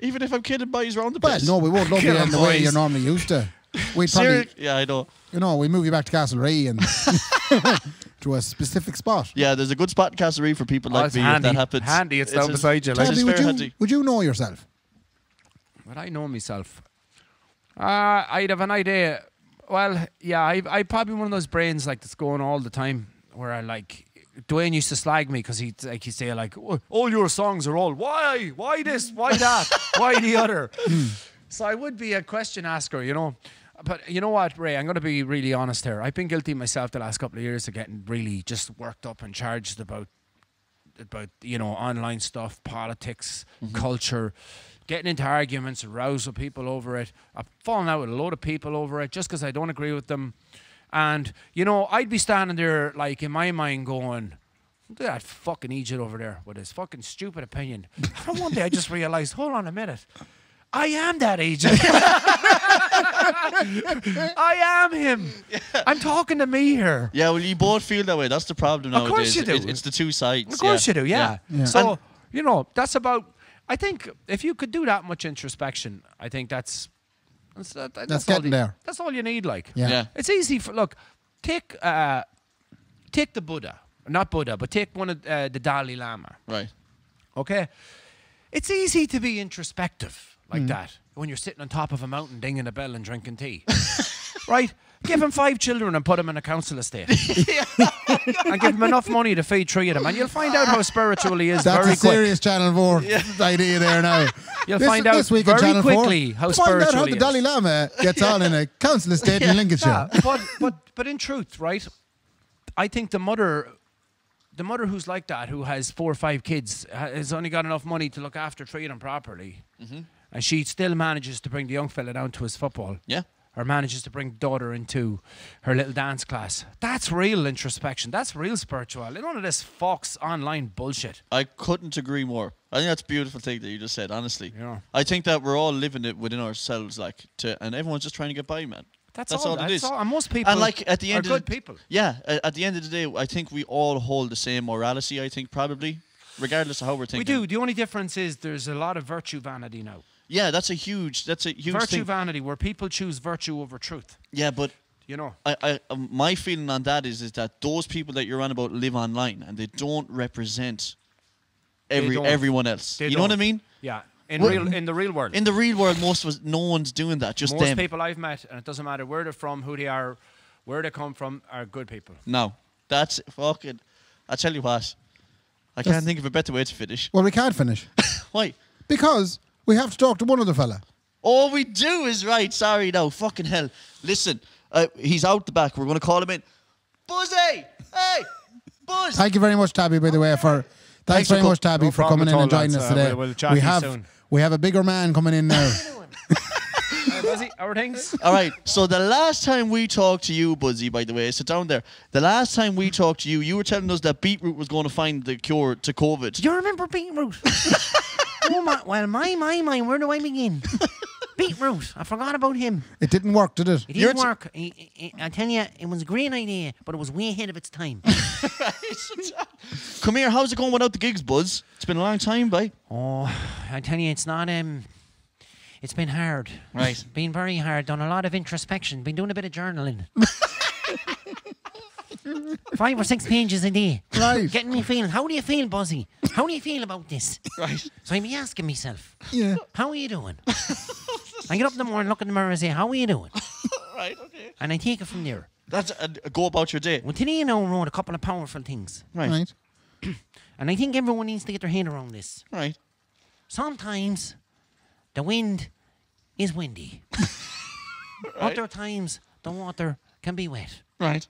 Even if I'm killing boys around the Well, place. no, we won't love you Kill in the 'em, way you're normally used to. We'd Serial- probably, yeah, I know. you know, we move you back to Castlereagh and to a specific spot. Yeah, there's a good spot in Castlereagh for people Oh, like it's me if that happens. Handy, it's down beside you, It's like. just would you, handy. would you know yourself? Would I know myself? Uh, I'd have an idea. Well, yeah, I I probably one of those brains like that's going all the time where I like. Dwayne used to slag me because he'd like he'd say like, "Oh, all your songs are all why, why this, why that, why the other. So I would be a question asker, you know. But you know what, Ray? I'm going to be really honest here. I've been guilty myself the last couple of years of getting really just worked up and charged about about you know online stuff, politics, culture, getting into arguments, arousal people over it. I've fallen out with a load of people over it just because I don't agree with them. And you know, I'd be standing there like in my mind going. Look at that fucking Egypt over there with his fucking stupid opinion. And one day I just realized, hold on a minute. I am that agent. I am him. I'm talking to me here. Yeah, well, you both feel that way. That's the problem nowadays. Of course you do. It- it's the two sides. Of course yeah. you do, yeah. Yeah. So And- you know that's about. I think if you could do that much introspection, I think that's that's, that, that's, That's all getting you, there. That's all you need. Like, Yeah. Yeah. it's easy for look. Take uh, take the Buddha, not Buddha, but take one of uh, the Dalai Lama. Right. Okay, it's easy to be introspective like Mm. that when you're sitting on top of a mountain, dinging a bell and drinking tea. right? Give him five children and put him in a council estate. and give him enough money to feed three of them, and you'll find out how spiritual he is That's very a quick. serious Channel 4 idea there now. You'll this, find out this week very Channel 4, quickly how find out how spiritual the Dalai. Lama gets on in a council estate in Lincolnshire. Yeah, but but but in truth, right? I think the mother, the mother who's like that, who has four or five kids, has only got enough money to look after three of them properly, Mm-hmm. and she still manages to bring the young fella down to his football. Yeah. Or manages to bring daughter into her little dance class. That's real introspection. That's real spirituality. None of this fox online bullshit. I couldn't agree more. I think that's a beautiful thing that you just said. Honestly, Yeah. I think that we're all living it within ourselves, like, to, and everyone's just trying to get by, man. That's, That's all. all it that's is. all. And most people and like at the end are of good the, people. Yeah, at the end of the day, I think we all hold the same morality. I think probably, regardless of how we're thinking. We do. The only difference is there's a lot of virtue vanity now. Yeah, that's a huge. That's a huge virtue thing. vanity, where people choose virtue over truth. yeah, but You know. I, I, um, my feeling on that is, is that those people that you're on about live online and they don't represent every don't. everyone else. They you know what I mean? Yeah. In Well, real in the real world. In the real world, most of us, no one's doing that. Just Most them. people I've met, and it doesn't matter where they're from, who they are, where they come from are good people. No, that's fucking. I tell you what, I That's- can't think of a better way to finish. Well, we can't finish Why? because we have to talk to one other fella. All we do is right. Sorry, no. Fucking hell. Listen, uh, he's out the back. We're going to call him in. Buzzy! Hey! Buzz! Thank you very much, Tabby, by the way, for thanks, Thanks very com- much, Tabby, No for coming at in and joining lads. us Uh, today. we'll- we'll chat we have soon. we have a bigger man coming in now. Buzzy, our things. All right. So the last time we talked to you, Buzzy, by the way, sit down there. The last time we talked to you, you were telling us that Beetroot was going to find the cure to COVID. Do you remember beetroot? oh my! Well, my my my. Where do I begin? beetroot. I forgot about him. it didn't work, did it? It You're didn't t- work. I, I, I tell you, it was a great idea, but it was way ahead of its time. Come here. How's it going without the gigs, Buzz? It's been a long time, bye. oh, I tell you, it's not. Um, it's been hard. Right. Been very hard. Done a lot of introspection. Been doing a bit of journaling. Five or six pages a day. Right. Getting me feeling. How do you feel, Buzzy? How do you feel about this? Right. So I'm asking myself, Yeah. how are you doing? I get up in the morning, look in the mirror, and say, how are you doing? Right. Okay. And I take it from there. That's a, a go about your day. Well, today now wrote a couple of powerful things. Right. Right. And I think everyone needs to get their head around this. Right. Sometimes the wind is windy. right. Other times the water can be wet. Right.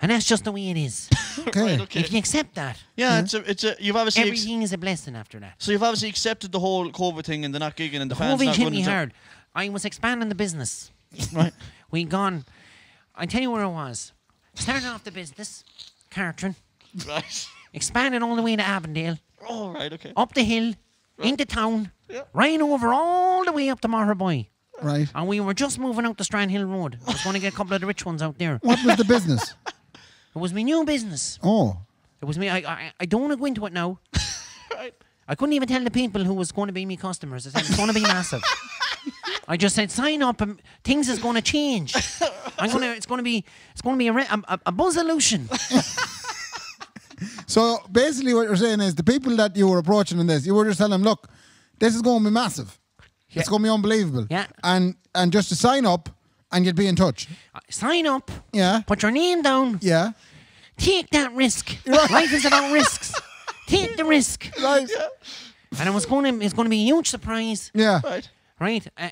And that's just the way it is. Okay. Right. Okay. If you accept that, Yeah, hmm, it's a, it's a. You've obviously. Ex- everything is a blessing after that. so you've obviously accepted the whole COVID thing and the not gigging and the, fans COVID not hit me hard. I was expanding the business. Right. We gone. I tell you where I was. Started off the business, Cartron, Right. Expanding all the way to Avondale, Oh, right. Okay. up the hill, into town, Yeah. right over all the way up to Marraboy. Right. And we were just moving out the Strand Hill Road. I was going to get a couple of the rich ones out there. What was the business? It was my new business. Oh. It was me. I, I, I don't want to go into it now. Right. I couldn't even tell the people who was going to be me customers. I said it's going to be massive. I just said sign up and things is going to change. I'm to. It's going to be. It's going to be a, a, a, a buzzolution. So basically, what you're saying is the people that you were approaching in this, you were just telling them, look, this is going to be massive. It's going to be unbelievable. Yeah. And and just to sign up, and you'd be in touch. Uh, sign up. Yeah. Put your name down. Yeah. Take that risk. Right. Life is about risks. Take the risk. Right. And it was going to. It's going to be a huge surprise, Yeah. Right. right? Uh,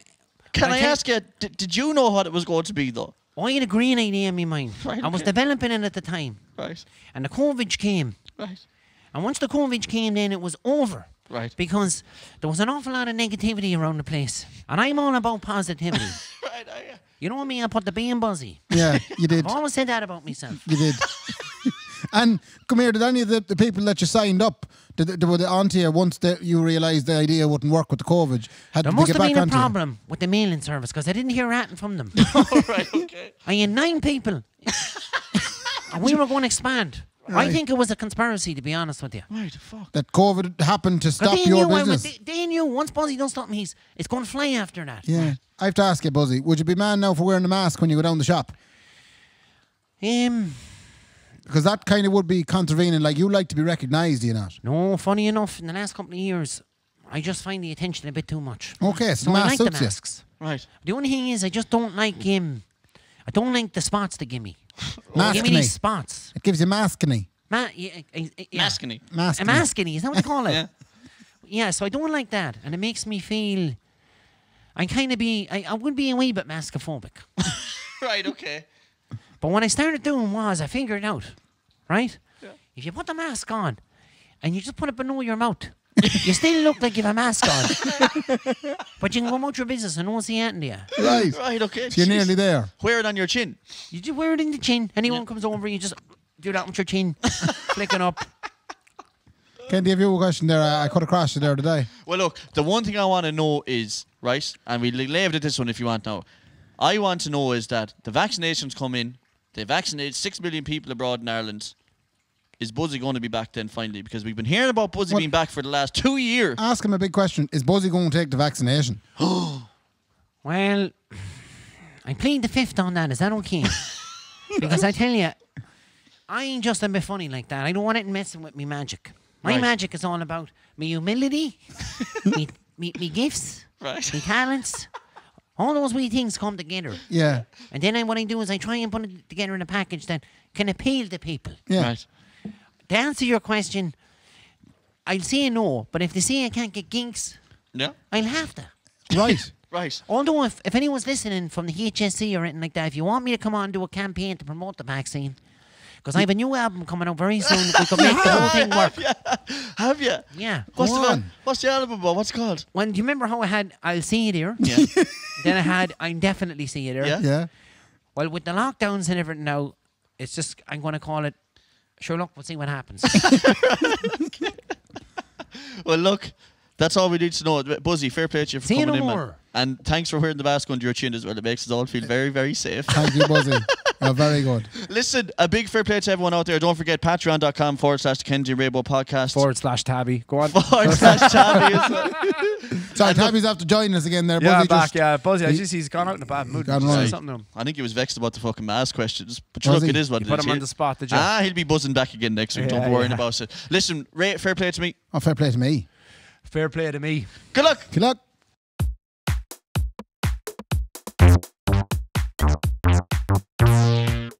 Can I, tell- ask you? Did, did you know what it was going to be though? I had a green idea in my mind. Right, I was developing it at the time, Right. and the COVID came. Right. And once the COVID came, then it was over. Right. Because there was an awful lot of negativity around the place. And I'm all about positivity. Right. I, uh, you know me, I mean I put the B in Buzzy. Yeah. You did. I've always said that about myself. You did. and come here. Did any of the, the people that you signed up? Did, they- were they onto you once they, you realised the idea wouldn't work with the COVID? Had to get back onto it. There must get have back been a onto you? problem with the mailing service because I didn't hear anything from them. All right, Okay. I had nine people. and we were going to expand. I Right. think it was a conspiracy, to be honest with you. Right. Fuck. That COVID happened to stop they your knew I business. was- they, they knew once Buzzy don't stop me, he's, it's going to fly after that. yeah. I have to ask you, Buzzy, would you be man now for wearing a mask when you go down the shop? Um, Because that kind of would be contravening. Like you like to be recognised, do you not? no, funny enough, in the last couple of years, I just find the attention a bit too much. Okay, so, So the I mask like the suits you. masks. Right. The only thing is, I just don't like him. I don't like the spots they give me. Give me Maskiny. these spots. It gives you maskiny. Ma- yeah, uh, uh, yeah, yeah. Maskiny. Maskiny. Maskiny, is that what they call it? Yeah. yeah. so I don't like that. And it makes me feel. I kind of be. I, I would be a wee bit maskophobic. Right. Okay. But what I started doing was, I figured out, right? Yeah. If you put the mask on and you just put it below your mouth, you still look like you have a mask on. but you can go about your business and no one see anything to you. Right. Right. Okay. So you're nearly there. Wear it on your chin. You just wear it in the chin. Anyone comes over, you just do that with your chin, flicking up. Kendy, have you a question there? I, I cut across you there today. Well, look, the one thing I want to know is, right, and we leave it at this one if you want now. I want to know is that the vaccinations come in, they vaccinated 6 million people abroad in Ireland. Is Buzzy going to be back then finally? Because we've been hearing about Buzzy What- being back for the last two years. Ask him a big question. Is Buzzy going to take the vaccination? Well, I plead the fifth on that. Is that okay? because I tell you, I ain't just a bit funny like that. I don't want it messing with me magic. My Right. magic is all about me humility, me, me, me gifts, Right. me talents, All those wee things come together. Yeah. And then I, what I do is I try and put it together in a package that can appeal to people. Yeah. Right. To answer your question, I'll say no, but if they say I can't get ginks, Yeah. I'll have to. Right. Right. Although, if, if anyone's listening from the HSE or anything like that, if you want me to come on and do a campaign to promote the vaccine, because I have a new album coming out very soon, we could make the whole thing work. Have you? Yeah. What's Go the on. What's the album about? What's it called? When do you remember how I had I'll see you there? Yeah. then I had I'm definitely see you there. Yeah. Yeah. Well, with the lockdowns and everything now, it's just I'm going to call it. Sure, look, we'll see what happens. well, look. That's all we need to know. Buzzy, fair play to you for See you coming no in, man. And thanks for wearing the mask under your chin as well. It makes us all feel very, very safe. Thank you, Buzzy. You're very good. Listen, a big fair play to everyone out there. Don't forget patreon.com forward slash the Kendy Raybo podcast. Forward slash tabby. Go on. Forward slash Tabby as well. Sorry, Tabby's after joining us again there. Yeah, Buzzy back. just, yeah, Buzzy. I he- just he's gone out in a bad mood. Gone right. something to him. I think he was vexed about the fucking mask questions. But Was look, it is what You it put is. him on the spot, did you? Ah, he'll be buzzing back again next week. Don't Yeah, be worrying yeah. about it. Listen, Ray, fair play to me. Oh, fair play to me. Fair play to me. Good luck. Good luck.